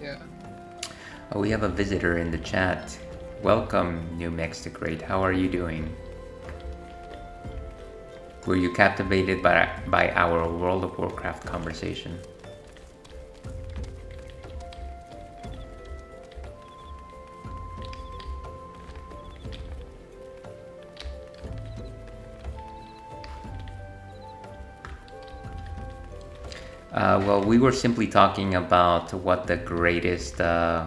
Yeah. Oh, we have a visitor in the chat. Welcome, New the Great. How are you doing? Were you captivated by, by our World of Warcraft conversation? Uh, well, we were simply talking about what the greatest uh,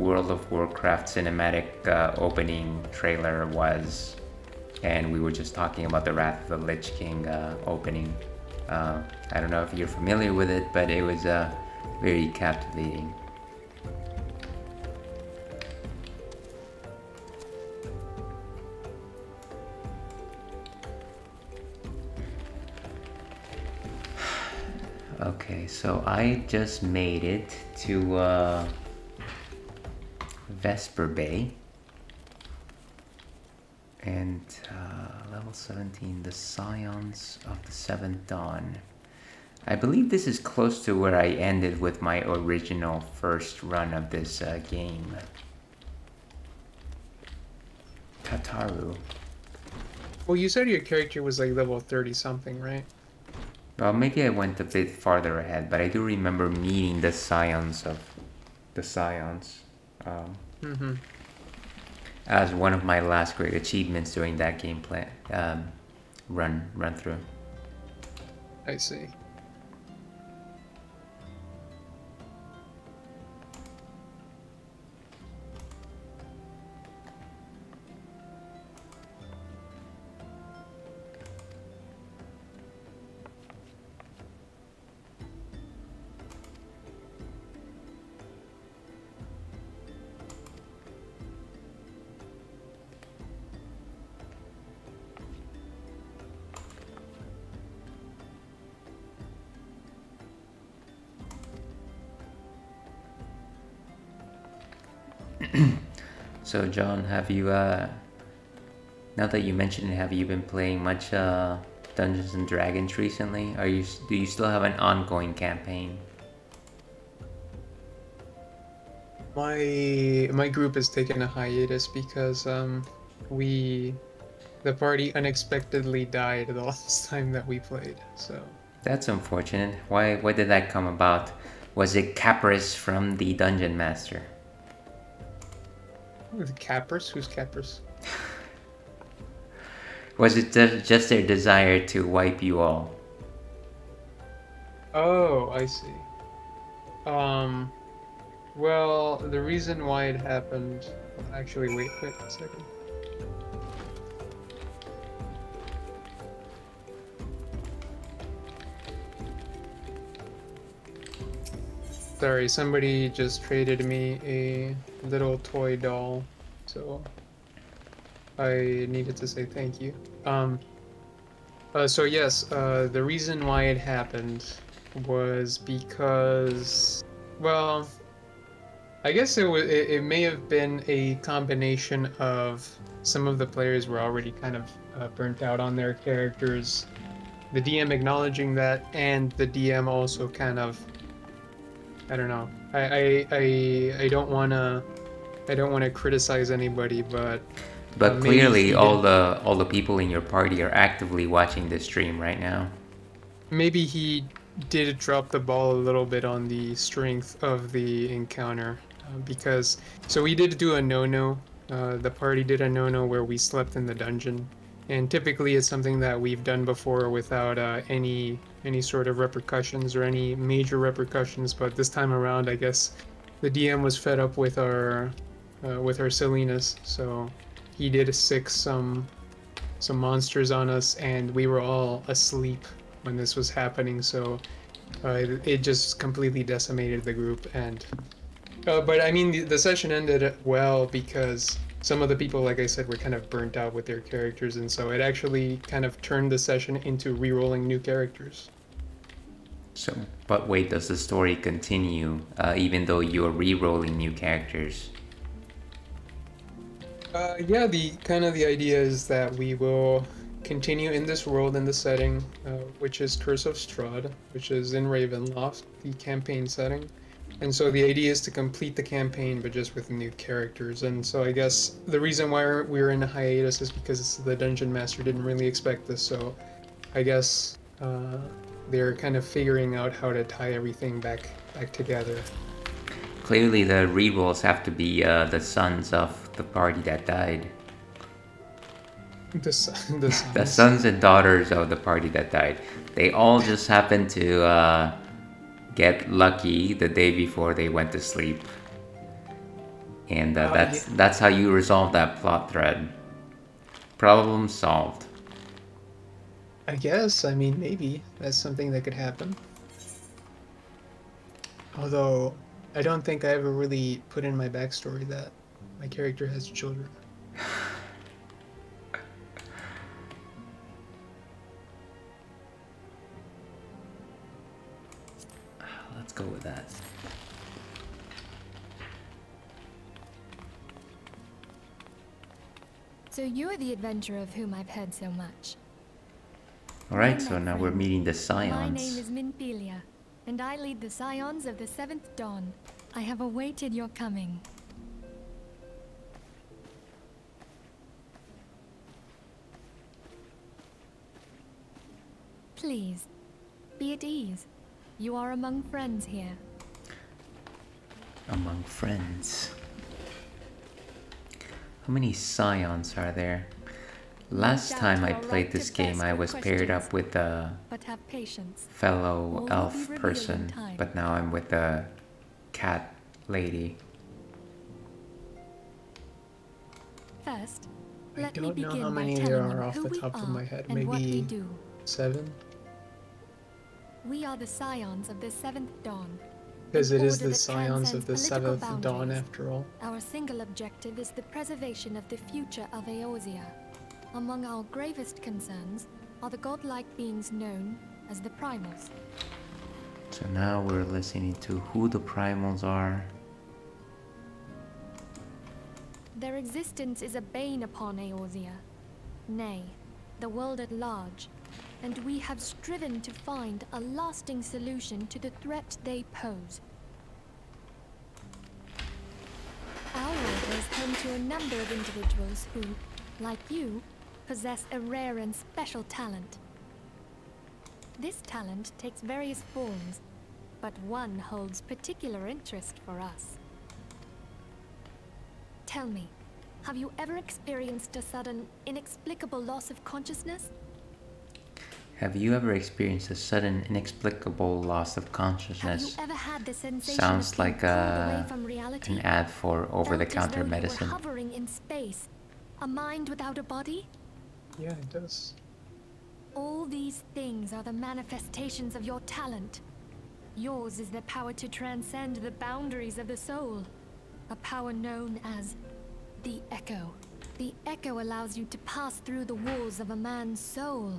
World of Warcraft cinematic uh, opening trailer was, and we were just talking about the Wrath of the Lich King uh, opening. Uh, I don't know if you're familiar with it, but it was uh, very captivating. Okay, so I just made it to uh, Vesper Bay. And uh, level 17, the Scions of the Seventh Dawn. I believe this is close to where I ended with my original first run of this uh, game. Tataru. Well, you said your character was like level 30 something, right? Well, maybe I went a bit farther ahead, but I do remember meeting the Scions of the Scions um, Mm-hmm. as one of my last great achievements during that gameplay um, run run through. I see. So, John, have you, uh, now that you mentioned it, have you been playing much uh, Dungeons and Dragons recently? Are you do you still have an ongoing campaign? My my group has taken a hiatus because um we the party unexpectedly died the last time that we played. So that's unfortunate. Why why did that come about? Was it Capris from the Dungeon Master? Capris? Who's Cappers? Was it just their desire to wipe you all? Oh, I see. Um, well, the reason why it happened... Actually, wait, wait a second. Sorry, somebody just traded me a little toy doll, so I needed to say thank you. Um, uh, so yes, uh, the reason why it happened was because, well, I guess it, was, it, it may have been a combination of some of the players were already kind of uh, burnt out on their characters, the DM acknowledging that, and the DM also kind of I don't know. I I I, I don't wanna I don't wanna criticize anybody, but but uh, clearly all the all the people in your party are actively watching this stream right now. Maybe he did drop the ball a little bit on the strength of the encounter uh, because so we did do a no-no. Uh, the party did a no-no where we slept in the dungeon, and typically it's something that we've done before without uh, any any sort of repercussions or any major repercussions, but this time around, I guess the DM was fed up with our uh, with our silliness, so he did six some some monsters on us, and we were all asleep when this was happening. So uh, it just completely decimated the group, and uh, but I mean the, the session ended well because some of the people, like I said, were kind of burnt out with their characters, and so it actually kind of turned the session into re-rolling new characters. So, but wait, does the story continue uh, even though you're re-rolling new characters? Uh, yeah, the kind of the idea is that we will continue in this world in the setting, uh, which is Curse of Strahd, which is in Ravenloft, the campaign setting. And so the idea is to complete the campaign, but just with new characters. And so I guess the reason why we're in a hiatus is because the dungeon master didn't really expect this. So I guess uh, they're kind of figuring out how to tie everything back back together. Clearly, the rerolls have to be uh, the sons of the party that died. The, son, the, sons. the sons and daughters of the party that died. They all just happened to uh, get lucky the day before they went to sleep. And uh, that's that's how you resolve that plot thread. Problem solved. I guess. I mean, maybe that's something that could happen. Although, I don't think I ever really put in my backstory that my character has children. go with that. So you are the adventurer of whom I've heard so much. Alright, so now we're meeting the Scions. My name is Minfilia, and I lead the Scions of the Seventh Dawn. I have awaited your coming. Please, be at ease. You are among friends here. Among friends. How many Scions are there? Last time I played this game, I was paired up with a fellow elf person, but now I'm with a cat lady. First, I don't know how many there are off the top of my head. Maybe seven? We are the scions of the seventh dawn. Because it is the scions of the seventh dawn after all. Our single objective is the preservation of the future of Eorzea. Among our gravest concerns are the godlike beings known as the Primals. So now we're listening to who the Primals are. Their existence is a bane upon Eorzea. Nay, the world at large. And we have striven to find a lasting solution to the threat they pose. Our world is home to a number of individuals who, like you, possess a rare and special talent. This talent takes various forms, but one holds particular interest for us. Tell me, have you ever experienced a sudden, inexplicable loss of consciousness? Have you ever experienced a sudden, inexplicable loss of Have you consciousness? ever had the sensation Sounds of like uh, a, from reality? an ad for over-the-counter as though you were medicine. hovering in space, a mind without a body? Yeah, it does. All these things are the manifestations of your talent. Yours is the power to transcend the boundaries of the soul. A power known as the Echo. The Echo allows you to pass through the walls of a man's soul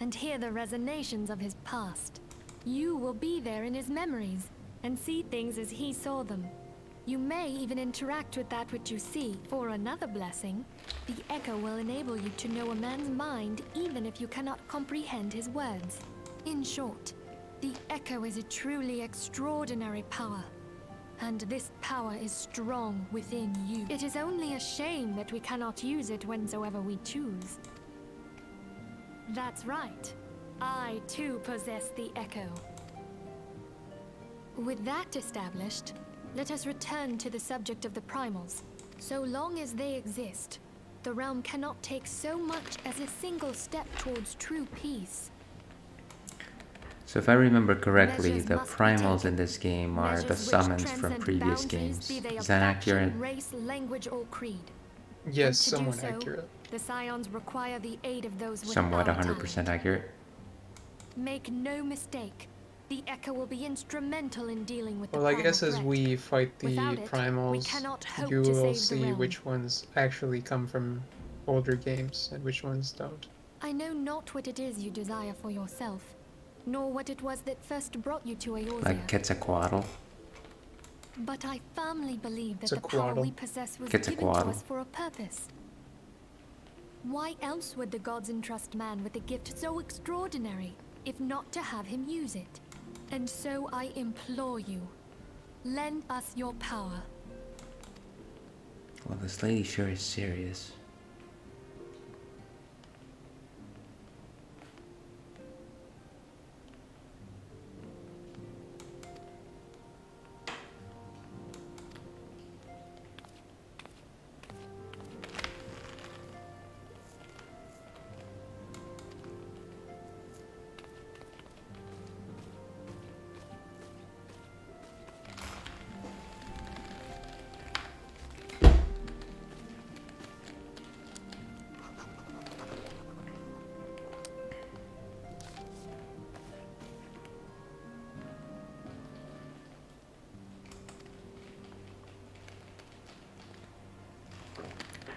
and hear the resonations of his past. You will be there in his memories and see things as he saw them. You may even interact with that which you see. For another blessing, the Echo will enable you to know a man's mind even if you cannot comprehend his words. In short, the Echo is a truly extraordinary power. And this power is strong within you. It is only a shame that we cannot use it whensoever we choose. That's right. I too possess the Echo. With that established, let us return to the subject of the primals. So long as they exist, the realm cannot take so much as a single step towards true peace. So if I remember correctly, Measures the primals in this game are the Measures which summons from previous boundaries, games. Is that faction, accurate? Race, language, or creed. Yes, somewhat so, accurate. The Scions require the aid of those with Somewhat 100% talent. accurate. Make no mistake, the Echo will be instrumental in dealing with Well, the I primal guess as we fight the it, primals, you will see which ones actually come from older games and which ones don't. I know not what it is you desire for yourself, nor what it was that first brought you to Eorzea. Like Quetzalcoatl. But I firmly believe that the power we possess was given to us for a purpose. Why else would the gods entrust man with a gift so extraordinary, if not to have him use it? And so I implore you, lend us your power. Well, this lady sure is serious.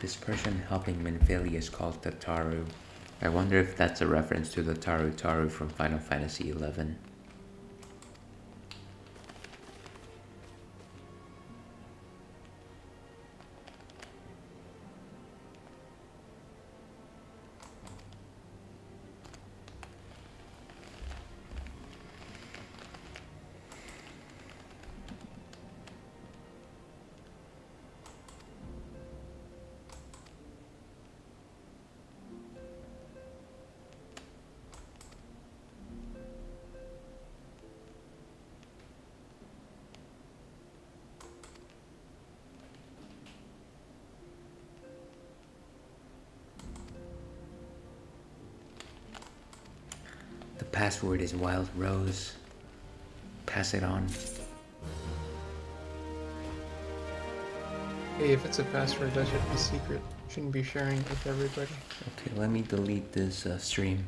This person helping Minfilia is called the Taru. I wonder if that's a reference to the Tarutaru from Final Fantasy XI. Password is Wild Rose. Pass it on. Hey, if it's a password, that should be secret. Shouldn't be sharing it with everybody. Okay, let me delete this uh, stream.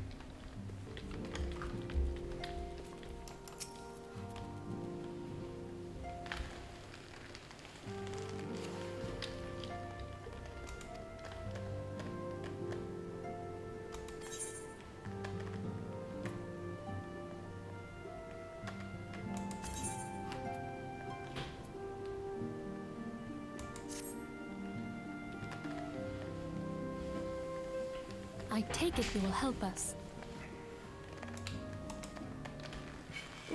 Help us.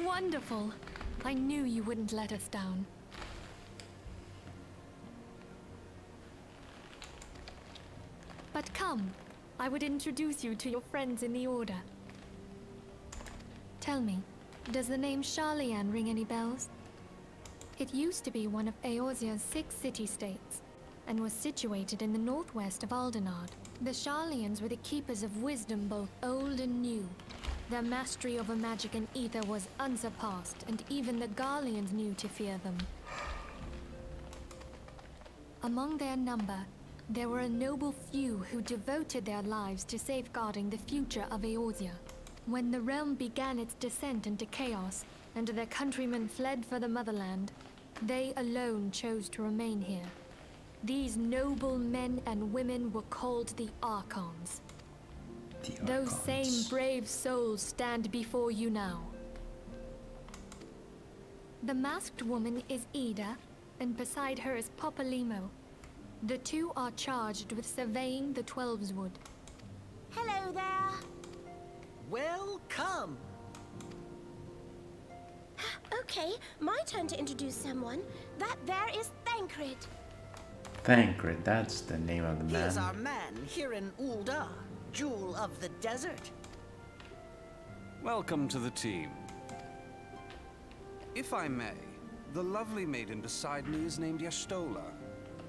Wonderful! I knew you wouldn't let us down. But come, I would introduce you to your friends in the Order. Tell me, does the name Sharlayan ring any bells? It used to be one of Eorzea's six city-states, and was situated in the northwest of Aldenard. The Sharlayans were the keepers of wisdom both old and new. Their mastery over magic and ether was unsurpassed, and even the Garleans knew to fear them. Among their number, there were a noble few who devoted their lives to safeguarding the future of Eorzea. When the realm began its descent into chaos, and their countrymen fled for the motherland, they alone chose to remain here. These noble men and women were called the Archons. The Those same brave souls stand before you now. The masked woman is Yda, and beside her is Papalymo. The two are charged with surveying the Twelves Twelveswood. Hello there. Welcome! Okay, my turn to introduce someone. That there is Thancred. Thancred, that's the name of the He man. is our man here in Ul'dah, Jewel of the Desert. Welcome to the team. If I may, the lovely maiden beside me is named Y'shtola.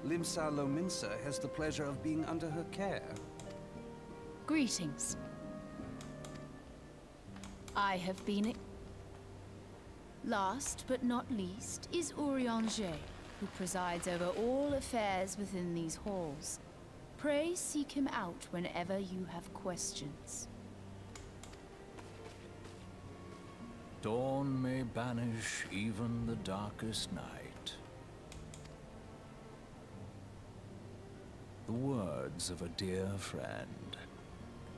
Limsa Lominsa has the pleasure of being under her care. Greetings. I have been. Last but not least is Urianger, who presides over all affairs within these halls. Pray seek him out whenever you have questions. Dawn may banish even the darkest night. The words of a dear friend.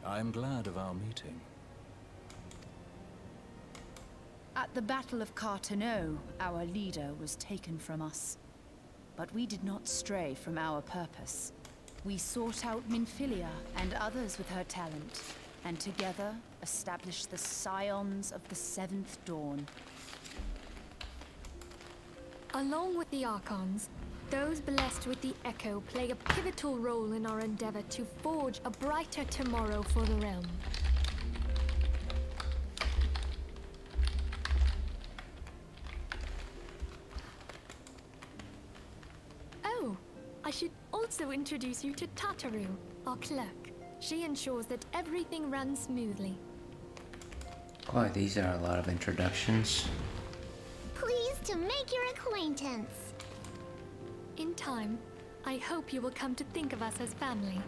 I'm glad of our meeting. At the Battle of Carteneau, our leader was taken from us. But we did not stray from our purpose. We sought out Minfilia and others with her talent, and together established the Scions of the Seventh Dawn. Along with the Archons, those blessed with the Echo play a pivotal role in our endeavor to forge a brighter tomorrow for the realm. I should also introduce you to Tataru, our clerk. She ensures that everything runs smoothly. Oh, these are a lot of introductions. Pleased to make your acquaintance. In time, I hope you will come to think of us as family.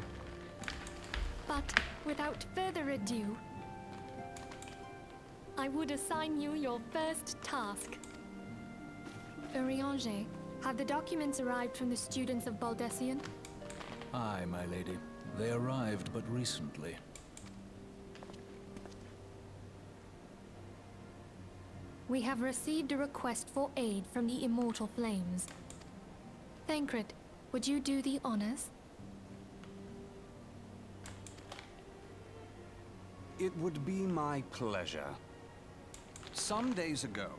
But without further ado, I would assign you your first task. Urianger, have the documents arrived from the students of Baldesion? Aye, my lady. They arrived but recently. We have received a request for aid from the Immortal Flames. Thancred, would you do the honors? It would be my pleasure. Some days ago,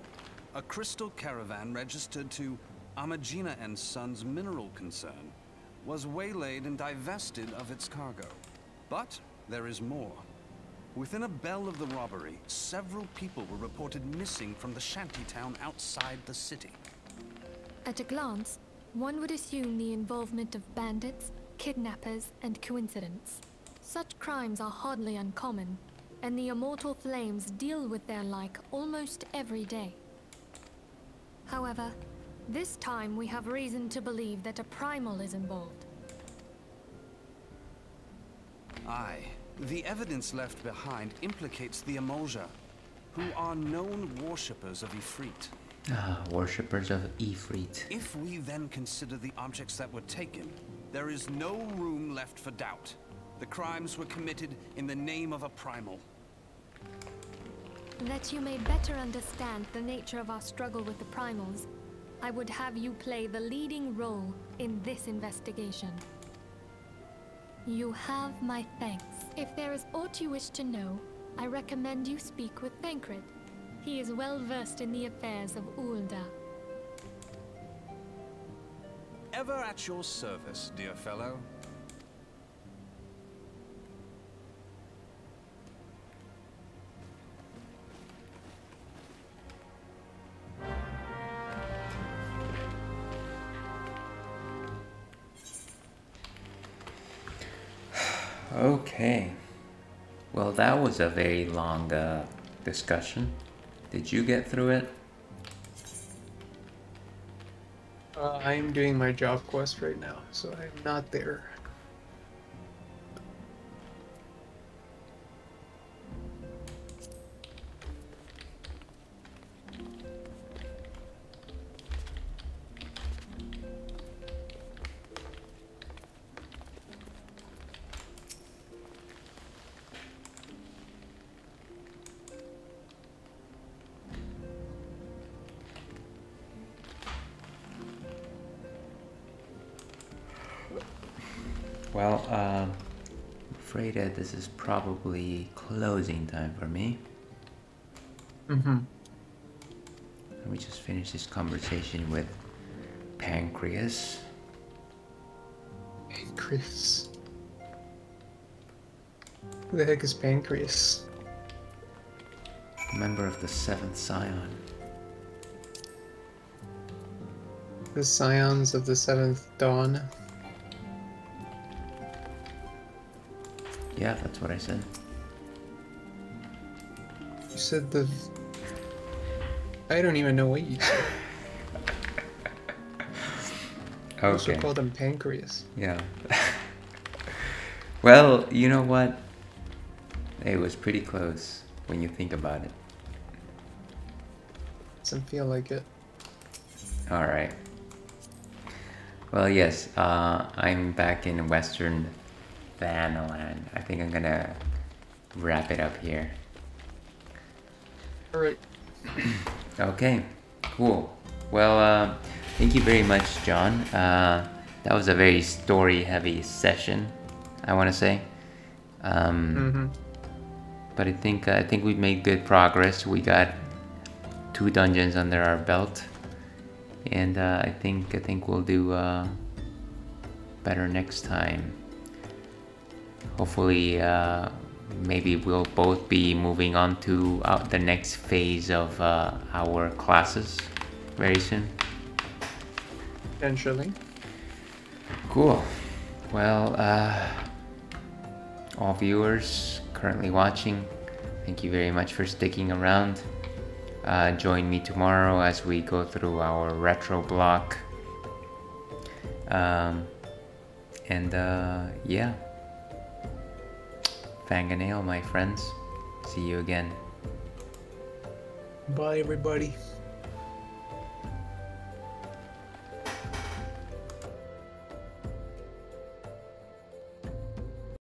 a crystal caravan registered to Amajina and Sons Mineral Concern was waylaid and divested of its cargo. But there is more. Within a bell of the robbery, several people were reported missing from the shantytown outside the city. At a glance, one would assume the involvement of bandits, kidnappers, and coincidence. Such crimes are hardly uncommon, and the Immortal Flames deal with their like almost every day. However, this time we have reason to believe that a primal is involved. Aye, the evidence left behind implicates the Amalj'aa, who are known worshippers of Ifrit. Ah, worshippers of Ifrit. If we then consider the objects that were taken, there is no room left for doubt. The crimes were committed in the name of a primal. That you may better understand the nature of our struggle with the primals, I would have you play the leading role in this investigation. You have my thanks. If there is aught you wish to know, I recommend you speak with Thancred. He is well versed in the affairs of Ul'dah. Ever at your service, dear fellow. Okay. Well, that was a very long uh, discussion. Did you get through it? Uh, I am doing my job quest right now, so I am not there. Probably closing time for me. Mm-hmm. Let me just finish this conversation with Pancreas. Pancreas. Who the heck is Pancreas? Member of the Seventh Scion. The Scions of the Seventh Dawn. Yeah, that's what I said. You said the. I don't even know what you said. You also Okay. called him Pancreas. Yeah. well, you know what? It was pretty close when you think about it. Doesn't feel like it. All right. Well, yes, uh, I'm back in Western Thanalan. I think I'm gonna wrap it up here. Alright. Okay, cool. Well, uh, thank you very much, John. Uh, that was a very story-heavy session, I want to say. Um, Mm-hmm. but I think I think we made good progress. We got two dungeons under our belt, and uh, I think I think we'll do uh, better next time. Hopefully, uh, maybe we'll both be moving on to uh, the next phase of uh, our classes very soon. Potentially. Cool. Well, uh, all viewers currently watching, thank you very much for sticking around. Uh, join me tomorrow as we go through our retro block. Um, and uh, yeah, Fang and Ale, my friends. See you again. Bye, everybody.